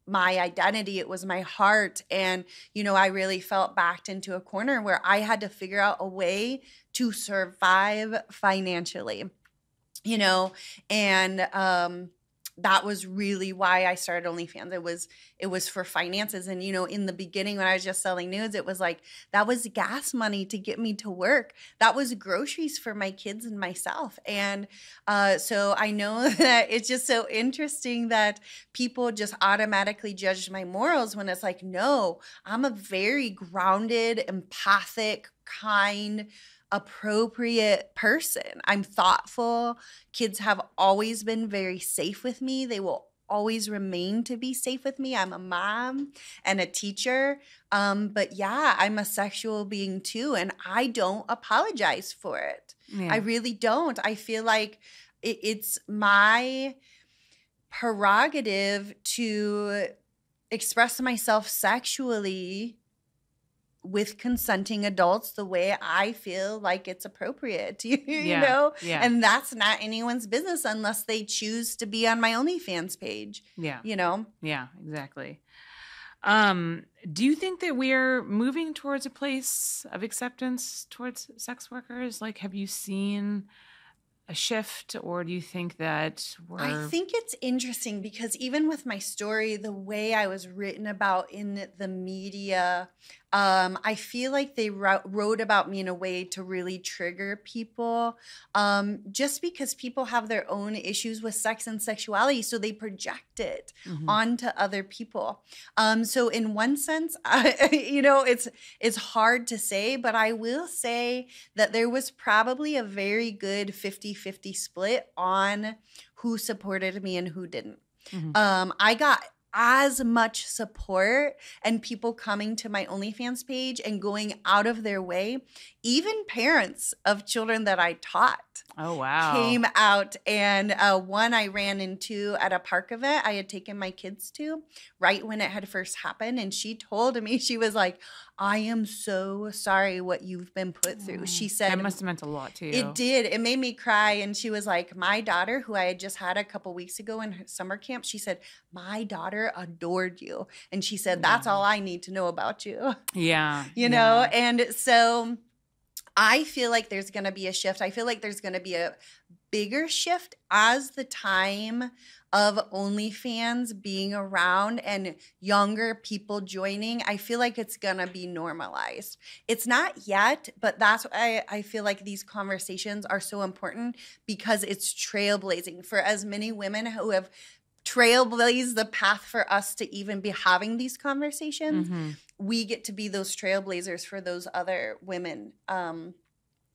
my identity, it was my heart. And, you know, I really felt backed into a corner where I had to figure out a way to survive financially, you know, and, um, that was really why I started OnlyFans. It was it was for finances, and you know, in the beginning when I was just selling nudes, it was like that was gas money to get me to work. That was groceries for my kids and myself, and uh, so I know that it's just so interesting that people just automatically judge my morals when it's like, no, I'm a very grounded, empathic, kind, appropriate person. I'm thoughtful. Kids have always been very safe with me. They will always remain to be safe with me. I'm a mom and a teacher. Um, but yeah, I'm a sexual being too, and I don't apologize for it. yeah. I really don't. I feel like it, it's my prerogative to express myself sexually with consenting adults the way I feel like it's appropriate. You, you Yeah, know? yeah. And that's not anyone's business unless they choose to be on my OnlyFans page, yeah. you know? Yeah, exactly. Um, do you think that we're moving towards a place of acceptance towards sex workers? Like, have you seen a shift, or do you think that we're? I think it's interesting because even with my story, the way I was written about in the media, um, I feel like they wrote, wrote about me in a way to really trigger people, um, just because people have their own issues with sex and sexuality, so they project it Mhm. onto other people. Um, so in one sense, I, you know, it's it's hard to say, but I will say that there was probably a very good 50-50 split on who supported me and who didn't. Mhm. Um, I got as much support and people coming to my OnlyFans page and going out of their way, even parents of children that I taught oh wow, came out and uh, one i ran into at a park event i had taken my kids to right when it had first happened and she told me she was like i am so sorry what you've been put through she Mm, said that must have meant a lot to you. it did it made me cry and she was like my daughter who i had just had a couple weeks ago in her summer camp she said my daughter adored you and she said that's all i need to know about you Yeah, you know and so i feel like there's going to be a shift i feel like there's going to be a bigger shift as the time of OnlyFans being around and younger people joining, I feel like it's gonna be normalized. It's not yet, but that's why I, I feel like these conversations are so important because it's trailblazing for as many women who have trailblazed the path for us to even be having these conversations Mhm. we get to be those trailblazers for those other women um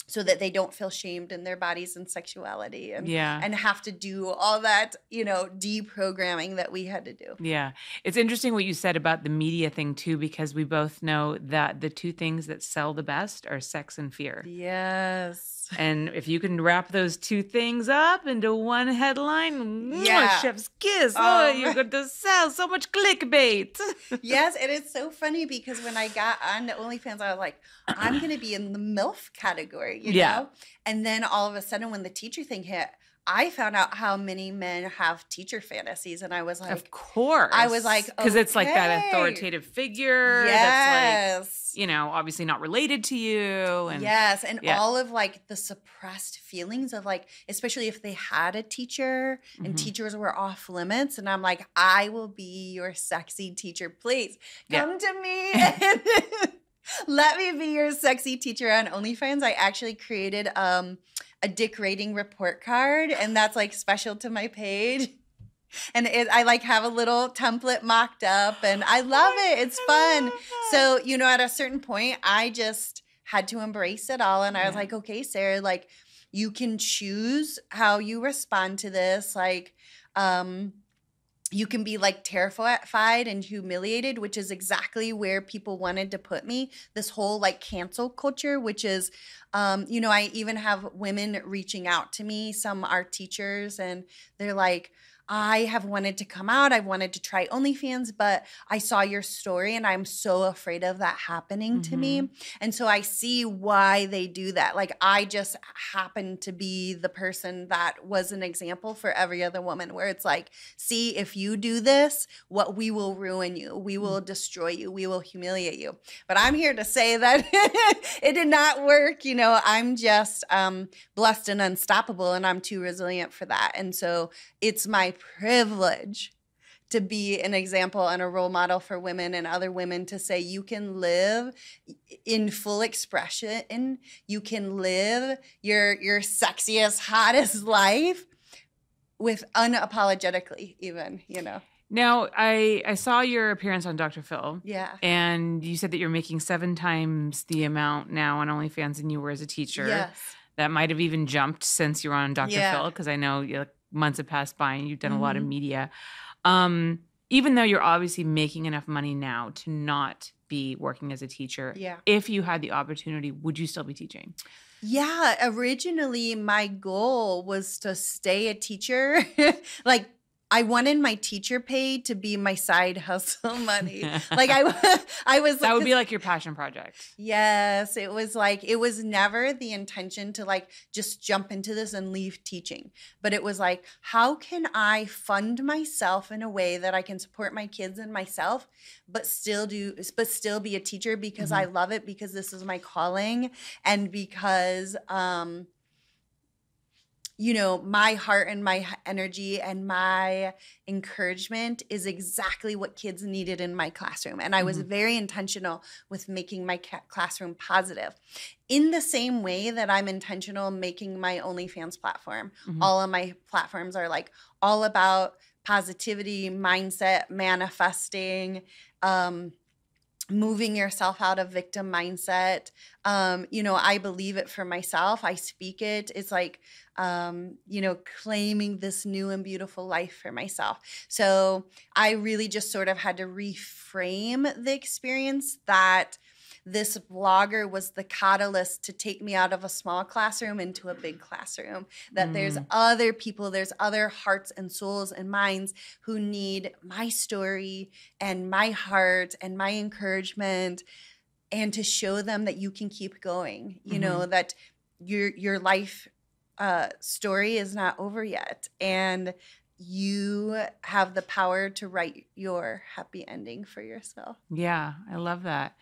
so that they don't feel shamed in their bodies and sexuality and Yeah. and have to do all that, you know, deprogramming that we had to do. Yeah. It's interesting what you said about the media thing too, because we both know that the two things that sell the best are sex and fear. Yes. And if you can wrap those two things up into one headline, Yeah. chef's kiss. Oh, Um, you're going to sell so much clickbait. yes, and it's so funny because when I got on the OnlyFans, I was like, I'm gonna be in the MILF category, you Yeah. know? And then all of a sudden when the teacher thing hit, I found out how many men have teacher fantasies, and I was like, of course. I was like, because it's like that authoritative figure that's like, yes. you know, obviously not related to you. And yes, and yeah. all of like the suppressed feelings of like, especially if they had a teacher and Mhm. teachers were off limits, and I'm like, I will be your sexy teacher, please Yeah. come to me let me be your sexy teacher on OnlyFans. I actually created um a dick rating report card, and that's like special to my page. And it, I like have a little template mocked up, and I love it. It's fun. So, you know, at a certain point, I just had to embrace it all. And I was Yeah. like, okay, Sarah, like you can choose how you respond to this. Like, um, you can be like terrified and humiliated, which is exactly where people wanted to put me. This whole like cancel culture, which is, um, you know, I even have women reaching out to me. Some are teachers, and they're like, I have wanted to come out. I've wanted to try OnlyFans, but I saw your story and I'm so afraid of that happening to me. And so I see why they do that. Like, I just happen to be the person that was an example for every other woman, where it's like, see, if you do this, what we will ruin you, we will destroy you, we will humiliate you. But I'm here to say that it did not work. You know, I'm just um, blessed and unstoppable, and I'm too resilient for that. And so it's my privilege to be an example and a role model for women and other women to say you can live in full expression you can live your your sexiest hottest life with unapologetically even you know Now, I I saw your appearance on Dr. Phil, yeah and you said that you're making seven times the amount now on OnlyFans than you were as a teacher. yes That might have even jumped since you were on Dr. Yeah. Phil, because I know you months have passed by and you've done a lot of Mhm. media. Um, even though you're obviously making enough money now to not be working as a teacher, yeah if you had the opportunity, would you still be teaching? Yeah, originally my goal was to stay a teacher. like I wanted my teacher pay to be my side hustle money. like I I was that would be like your passion project. Yes, it was like it was never the intention to like just jump into this and leave teaching. But it was like how can I fund myself in a way that I can support my kids and myself but still do but still be a teacher because I love it because this is my calling and because um you know, my heart and my energy and my encouragement is exactly what kids needed in my classroom. And I was Mhm. very intentional with making my ca- classroom positive. In the same way that I'm intentional making my OnlyFans platform, Mhm. all of my platforms are like all about positivity, mindset, manifesting, um, moving yourself out of victim mindset. Um, you know, I believe it for myself. I speak it. It's like, um, you know, claiming this new and beautiful life for myself. So I really just sort of had to reframe the experience that this blogger was the catalyst to take me out of a small classroom into a big classroom. That there's Mm. other people, there's other hearts and souls and minds who need my story and my heart and my encouragement and to show them that you can keep going you know that your your life uh, story is not over yet and you have the power to write your happy ending for yourself Yeah, I love that.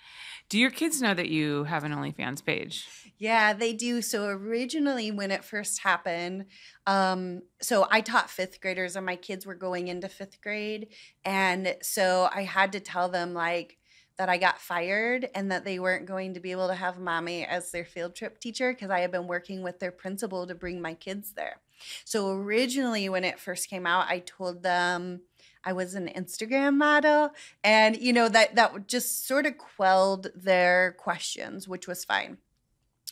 Do your kids know that you have an OnlyFans page? Yeah, they do. So originally, when it first happened, um, so I taught fifth graders, and my kids were going into fifth grade, and so I had to tell them like that I got fired and that they weren't going to be able to have mommy as their field trip teacher because I had been working with their principal to bring my kids there. So originally, when it first came out, I told them. I was an Instagram model and you know that that just sort of quelled their questions which was fine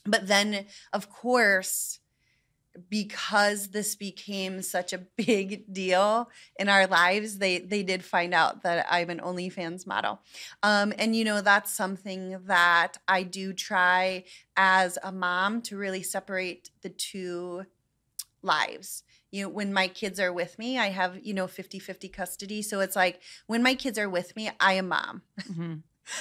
but then of course because this became such a big deal in our lives they they did find out that i'm an onlyfans model um, and you know that's something that i do try as a mom to really separate the two lives you know when my kids are with me i have you know 50 50 custody so it's like when my kids are with me i am mom hmm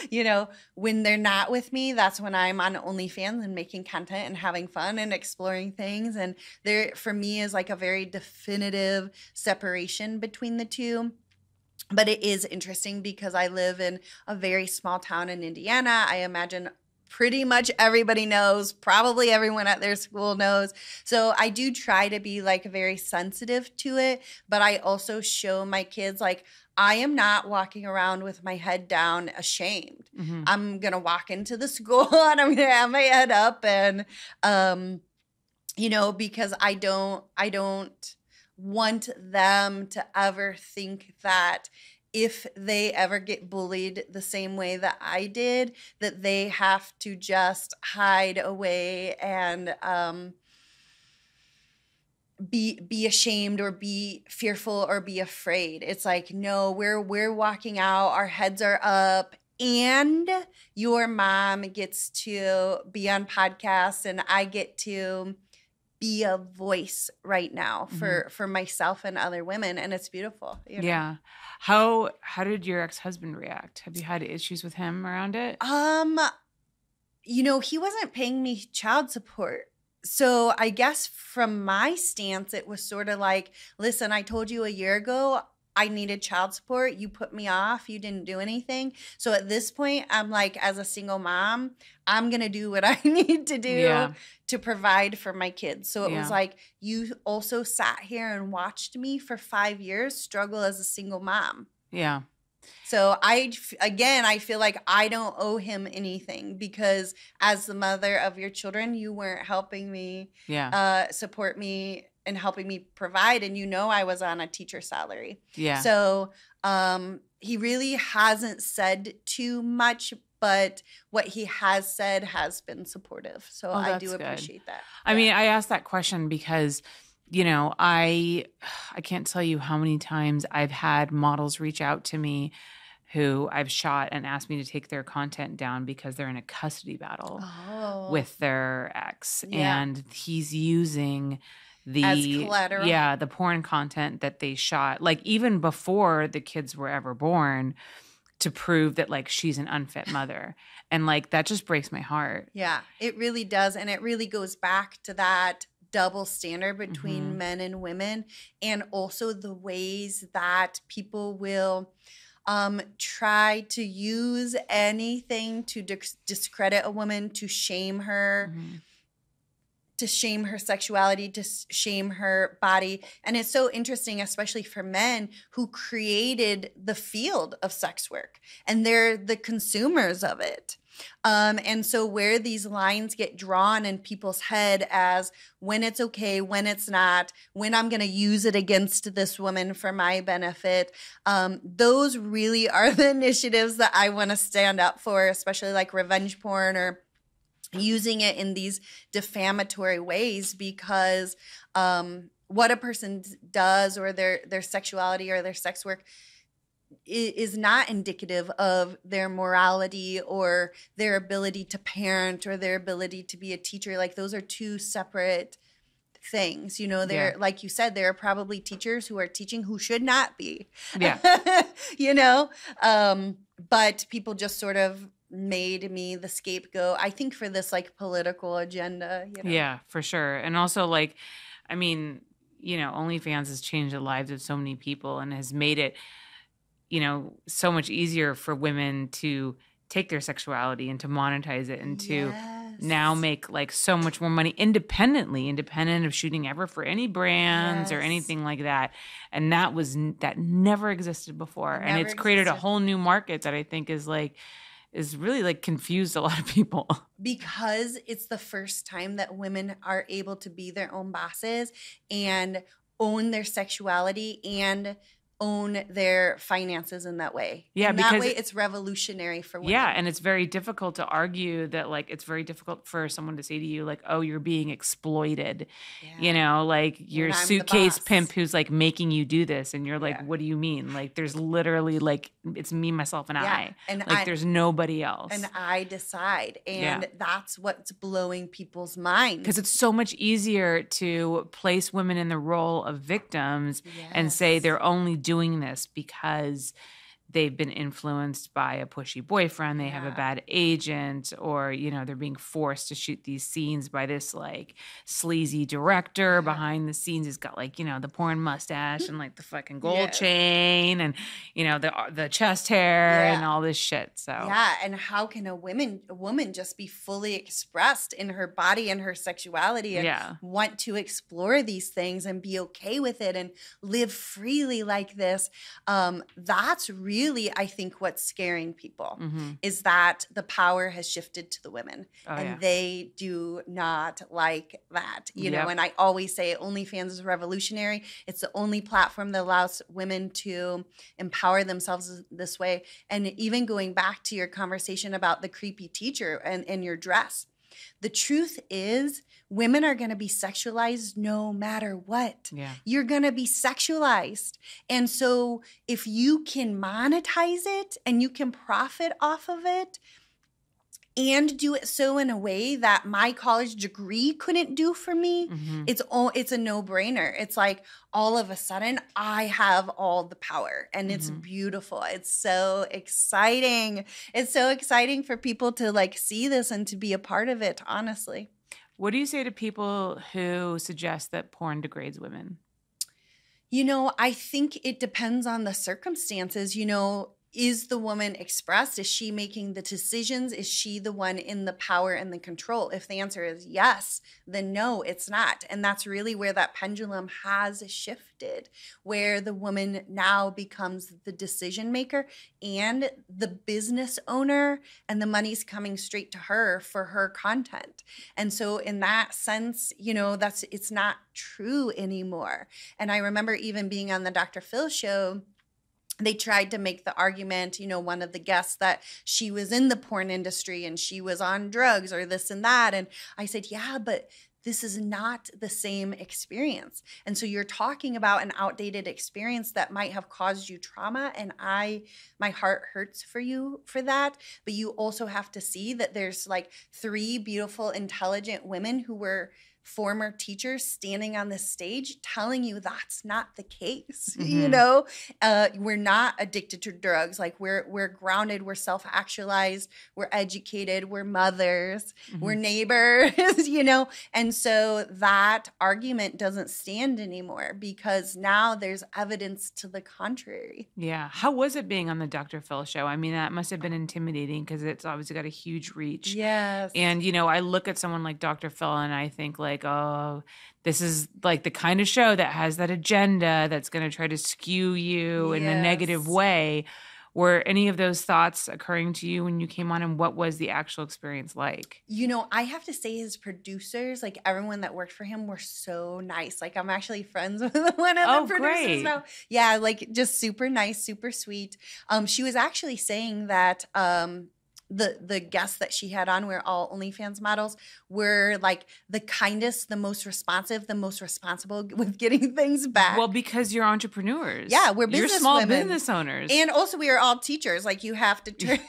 you know, when they're not with me, that's when I'm on OnlyFans and making content and having fun and exploring things. And there, for me, is like a very definitive separation between the two. But it is interesting because I live in a very small town in Indiana. I imagine pretty much everybody knows, probably everyone at their school knows. So I do try to be like very sensitive to it, but I also show my kids like I am not walking around with my head down ashamed. hmm I'm gonna walk into the school and I'm gonna have my head up and um you know because I don't I don't want them to ever think that if they ever get bullied the same way that I did that they have to just hide away and um be be ashamed or be fearful or be afraid. It's like no, we're we're walking out, our heads are up and your mom gets to be on podcasts and I get to be a voice right now for for myself and other women and it's beautiful. you know? Yeah. How how did your ex husband react? Have you had issues with him around it? Um, you know, he wasn't paying me child support. So I guess from my stance, it was sort of like, listen, I told you a year ago I needed child support. You put me off. You didn't do anything. So at this point, I'm like, as a single mom, I'm going to do what I need to do Yeah. to provide for my kids. So it Yeah. was like, you also sat here and watched me for five years struggle as a single mom. Yeah. So I again I feel like I don't owe him anything because as the mother of your children you weren't helping me Yeah. uh support me and helping me provide and you know I was on a teacher salary. yeah. So um he really hasn't said too much but what he has said has been supportive. So Oh, I do good. appreciate that. I Yeah. mean, I asked that question because, you know, I I can't tell you how many times I've had models reach out to me who I've shot and asked me to take their content down because they're in a custody battle oh. with their ex Yeah. and he's using the As collateral? yeah the porn content that they shot like even before the kids were ever born to prove that like she's an unfit mother and like that just breaks my heart Yeah, it really does. And it really goes back to that double standard between Mhm. men and women, and also the ways that people will um, try to use anything to dis- discredit a woman, to shame her, Mhm. To shame her sexuality, to shame her body. And it's so interesting, especially for men who created the field of sex work and they're the consumers of it. Um, and so, where these lines get drawn in people's head as when it's okay, when it's not, when I'm going to use it against this woman for my benefit, um, those really are the initiatives that I want to stand up for, especially like revenge porn or using it in these defamatory ways because um, what a person does or their their sexuality or their sex work is not indicative of their morality or their ability to parent or their ability to be a teacher. Like those are two separate things you know they're Yeah. like you said there are probably teachers who are teaching who should not be. Yeah. You know? Um but people just sort of made me the scapegoat i think for this like political agenda you know Yeah, for sure. And also, like, I mean, you know, OnlyFans has changed the lives of so many people and has made it, you know, so much easier for women to take their sexuality and to monetize it and to now make like so much more money independently, independent of shooting ever for any brands or anything like that. And that was that never existed before. It and never it's created a whole new market that I think is like is really like confused a lot of people. because it's the first time that women are able to be their own bosses and own their sexuality and own their finances in that way. Yeah, In that way it's revolutionary for women. Yeah, and it's very difficult to argue that like it's very difficult for someone to say to you like, "Oh, you're being exploited." yeah. You know, like your suitcase pimp who's like making you do this and you're like, Yeah. "What do you mean?" Like there's literally like it's me myself and Yeah, I. and Like I- there's nobody else. and I decide. And that's what's blowing people's minds. because it's so much easier to place women in the role of victims and say they're only doing this because they've been influenced by a pushy boyfriend they have a bad agent or you know they're being forced to shoot these scenes by this like sleazy director Yeah. behind the scenes he's got like you know the porn mustache and like the fucking gold Yes. chain and you know the the chest hair and all this shit so Yeah, and how can a woman a woman just be fully expressed in her body and her sexuality and yeah want to explore these things and be okay with it and live freely like this? Um, that's really, I think, what's scaring people hmm is that the power has shifted to the women oh and yeah. they do not like that you know and i always say onlyfans is revolutionary. It's the only platform that allows women to empower themselves this way. And even going back to your conversation about the creepy teacher and, and your dress the truth is women are going to be sexualized no matter what yeah you're going to be sexualized. And so if you can monetize it and you can profit off of it and do it so in a way that my college degree couldn't do for me, hmm it's all it's a no-brainer. It's like all of a sudden I have all the power and it's Mhm. beautiful. It's so exciting. It's so exciting for people to like see this and to be a part of it, honestly. what do you say to people who suggest that porn degrades women You know, I think it depends on the circumstances. You know, is the woman expressed? Is she making the decisions? Is she the one in the power and the control? If the answer is yes, then no, it's not. And that's really where that pendulum has shifted, where the woman now becomes the decision maker and the business owner, and the money's coming straight to her for her content. And so, in that sense, you know, that's it's not true anymore. And I remember even being on the Dr. Phil show, they tried to make the argument, you know, one of the guests that she was in the porn industry and she was on drugs or this and that. And I said, yeah, but this is not the same experience. And so you're talking about an outdated experience that might have caused you trauma. And I, my heart hurts for you for that. But you also have to see that there's like three beautiful, intelligent women who were former teachers standing on the stage telling you that's not the case you Mhm. know uh, we're not addicted to drugs like we're we're grounded we're self-actualized we're educated we're mothers we're Mhm. neighbors you know and so that argument doesn't stand anymore because now there's evidence to the contrary Yeah. How was it being on the Dr. Phil show? I mean, that must have been intimidating because it's obviously got a huge reach. yes And, you know, I look at someone like Dr. Phil and I think, like, oh, this is like the kind of show that has that agenda that's going to try to skew you in a negative way. Were any of those thoughts occurring to you when you came on, and what was the actual experience like? You know, I have to say his producers, like everyone that worked for him, were so nice. Like I'm actually friends with one of Oh, the producers great. now. Yeah, like just super nice, super sweet. Um, she was actually saying that um the the guests that she had on were all OnlyFans models were like the kindest, the most responsive, the most responsible with getting things back. Well, because you're entrepreneurs. Yeah, we're You're business small women. business owners. and also we are all teachers. Like you have to turn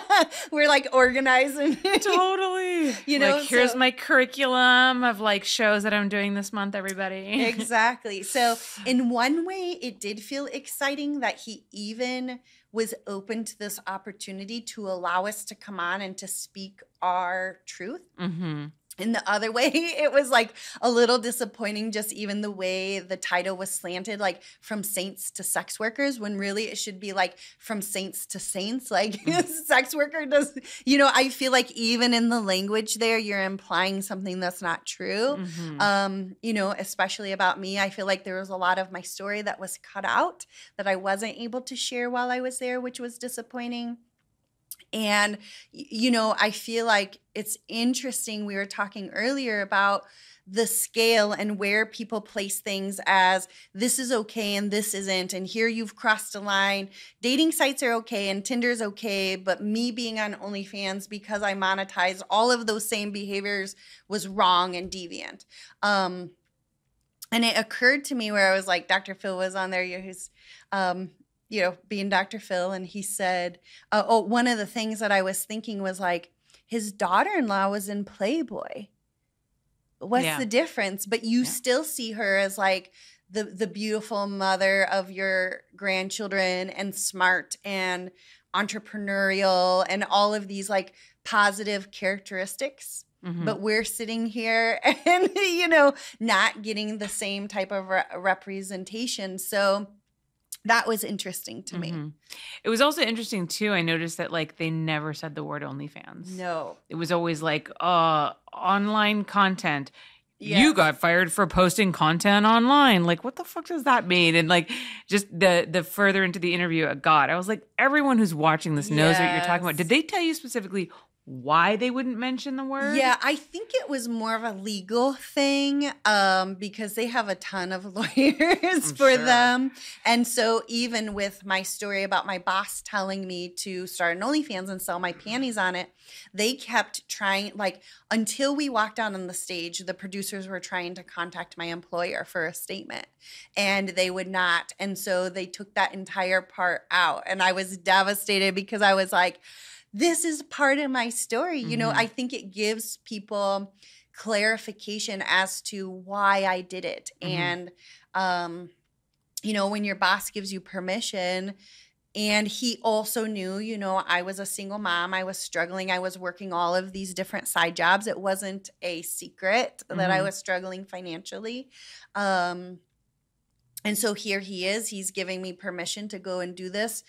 we're like organizing. totally. You know, like here's so- my curriculum of like shows that I'm doing this month, everybody. exactly. So, in one way, it did feel exciting that he even was open to this opportunity to allow us to come on and to speak our truth. hmm In the other way, it was like a little disappointing, just even the way the title was slanted, like from saints to sex workers, when really it should be like from saints to saints. Like sex worker does, you know, I feel like even in the language there, you're implying something that's not true hmm um, you know, especially about me. I feel like there was a lot of my story that was cut out that I wasn't able to share while I was there, which was disappointing. And, you know, I feel like it's interesting. We were talking earlier about the scale and where people place things as this is okay and this isn't and here you've crossed a line dating sites are okay and tinder's okay but me being on onlyfans because i monetized all of those same behaviors was wrong and deviant um and it occurred to me where i was like dr phil was on there who's um you know being dr phil and he said uh, oh one of the things that i was thinking was like his daughter-in-law was in playboy what's Yeah. the difference but you Yeah. still see her as like the the beautiful mother of your grandchildren and smart and entrepreneurial and all of these like positive characteristics Mhm. but we're sitting here and you know not getting the same type of re- representation so that was interesting to me Mhm. It was also interesting too. I noticed that like they never said the word OnlyFans. no It was always like uh online content. You got fired for posting content online. Like what the fuck does that mean? And like just the the further into the interview it got, I was like everyone who's watching this knows what you're talking about. Did they tell you specifically why they wouldn't mention the word? Yeah, I think it was more of a legal thing um, because they have a ton of lawyers for sure. them. And so, even with my story about my boss telling me to start an OnlyFans and sell my panties on it, they kept trying, like, until we walked out on the stage, the producers were trying to contact my employer for a statement and they would not. And so, they took that entire part out. And I was devastated because I was like, this is part of my story. You know. I think it gives people clarification as to why I did it. Mhm. And, um, you know, when your boss gives you permission, and he also knew, you know, I was a single mom. I was struggling. I was working all of these different side jobs. It wasn't a secret that I Mhm. was struggling financially. Um, and so here he is. He's giving me permission to go and do this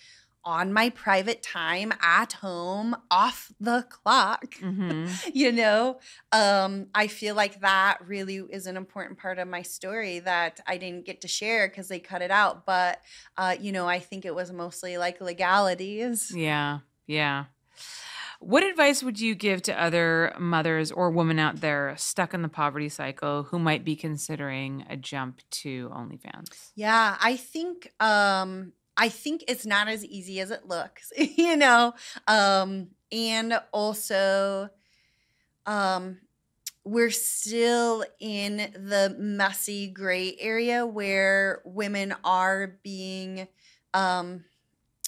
on my private time at home off the clock hmm you know um i feel like that really is an important part of my story that i didn't get to share because they cut it out but uh you know i think it was mostly like legalities Yeah. Yeah. What advice would you give to other mothers or women out there stuck in the poverty cycle who might be considering a jump to OnlyFans? yeah i think um i think it's not as easy as it looks you know um and also um we're still in the messy gray area where women are being um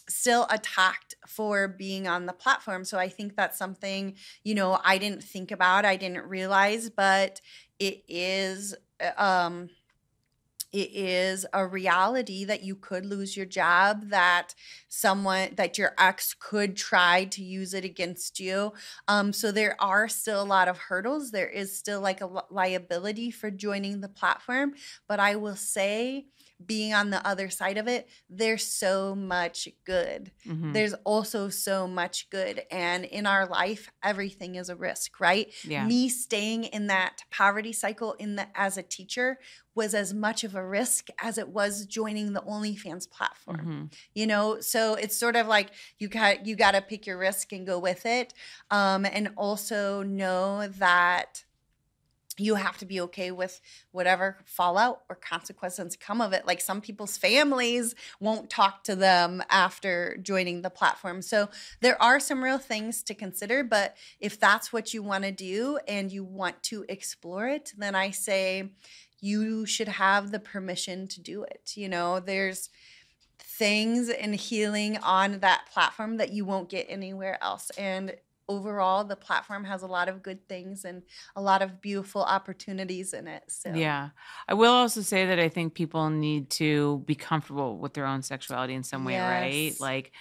still attacked for being on the platform. So i think that's something you know i didn't think about i didn't realize but it is uh, um it is a reality that you could lose your job that someone that your ex could try to use it against you. Um, so there are still a lot of hurdles. There is still like a liability for joining the platform. But i will say being on the other side of it there's so much good Mhm. there's also so much good and in our life everything is a risk right Yeah. me staying in that poverty cycle in the as a teacher was as much of a risk as it was joining the OnlyFans platform. Mhm. You know, so it's sort of like you got you got to pick your risk and go with it, um, and also know that you have to be okay with whatever fallout or consequences come of it. Like some people's families won't talk to them after joining the platform. So there are some real things to consider. But if that's what you want to do and you want to explore it, then I say you should have the permission to do it. You know, there's things and healing on that platform that you won't get anywhere else. And overall, the platform has a lot of good things and a lot of beautiful opportunities in it. So Yeah. I will also say that I think people need to be comfortable with their own sexuality in some way, right? Like,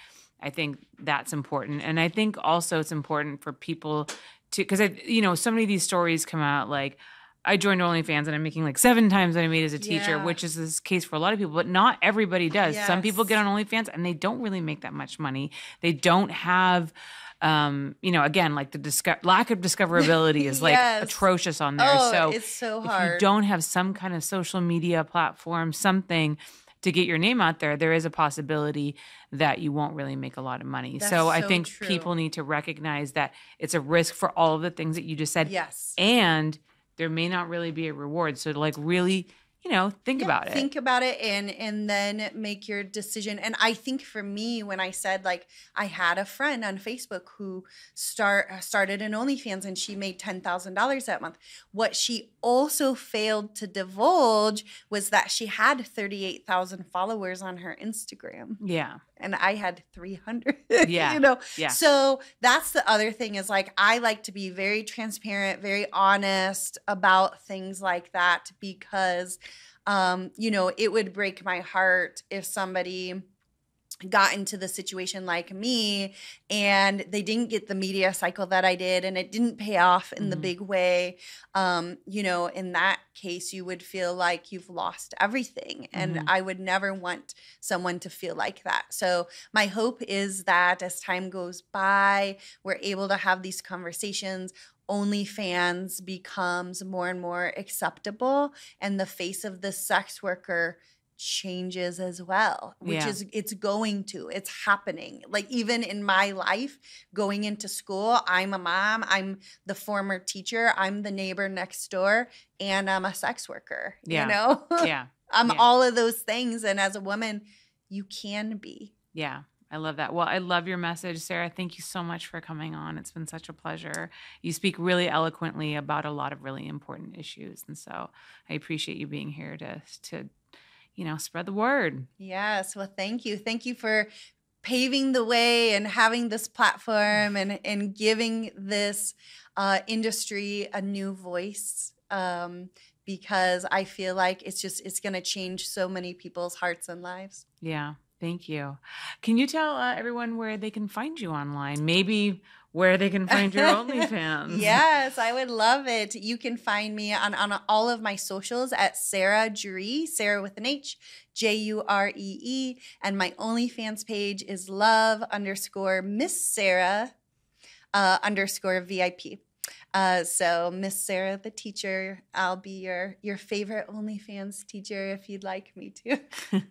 I think that's important. And I think also it's important for people to, because I, you know, so many of these stories come out like, I joined OnlyFans and I'm making like seven times what I made as a teacher, Yeah. which is this case for a lot of people, but not everybody does. Some people get on OnlyFans and they don't really make that much money. They don't have, um, you know, again, like the disco- lack of discoverability is like Yes. atrocious on there. Oh, so it's so hard. if you don't have some kind of social media platform, something to get your name out there, there is a possibility that you won't really make a lot of money. That's so I so think true. people need to recognize that it's a risk for all of the things that you just said. Yes. And there may not really be a reward. So to like really, you know, think Yeah, about it. Think about it and and then make your decision. And I think for me, when I said like I had a friend on Facebook who start uh, started an OnlyFans and she made ten thousand dollars that month. What she also failed to divulge was that she had thirty eight thousand followers on her Instagram, yeah. And I had three hundred. Yeah, you know. yeah. So that's the other thing is like I like to be very transparent, very honest about things like that because um, you know, it would break my heart if somebody got into the situation like me and they didn't get the media cycle that I did and it didn't pay off in the Mhm. big way um you know in that case you would feel like you've lost everything and Mhm. I would never want someone to feel like that so my hope is that as time goes by we're able to have these conversations OnlyFans becomes more and more acceptable and the face of the sex worker changes as well which Yeah. is it's going to it's happening like even in my life going into school i'm a mom i'm the former teacher i'm the neighbor next door and i'm a sex worker Yeah. you know Yeah. i'm Yeah. all of those things and as a woman you can be Yeah. I love that. Well, I love your message, Sarah. Thank you so much for coming on. It's been such a pleasure. You speak really eloquently about a lot of really important issues. And so I appreciate you being here to to, you know, spread the word. Yes. Well, thank you. Thank you for paving the way and having this platform and, and giving this uh, industry a new voice. Um, because I feel like it's just it's going to change so many people's hearts and lives. Yeah. Thank you. Can you tell uh, everyone where they can find you online? Maybe where they can find your OnlyFans. Yes, I would love it. You can find me on, on all of my socials at Sarah Juree, Sarah with an H, J U R E E. And my OnlyFans page is love underscore Miss Sarah uh, underscore VIP. Uh, so Miss Sarah, the teacher, I'll be your your favorite OnlyFans teacher if you'd like me to.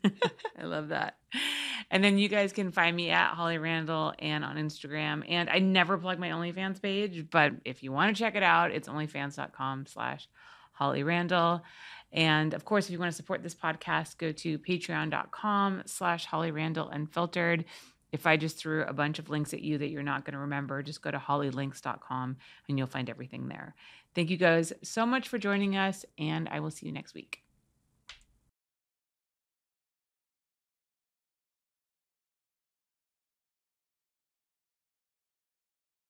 I love that. And then you guys can find me at Holly Randall and on Instagram. And I never plug my OnlyFans page, but if you want to check it out, it's onlyfans.com slash Holly Randall. And of course, if you want to support this podcast, go to patreon.com slash Holly Randall Unfiltered. If I just threw a bunch of links at you that you're not going to remember, just go to hollylinks.com and you'll find everything there. Thank you guys so much for joining us, and I will see you next week.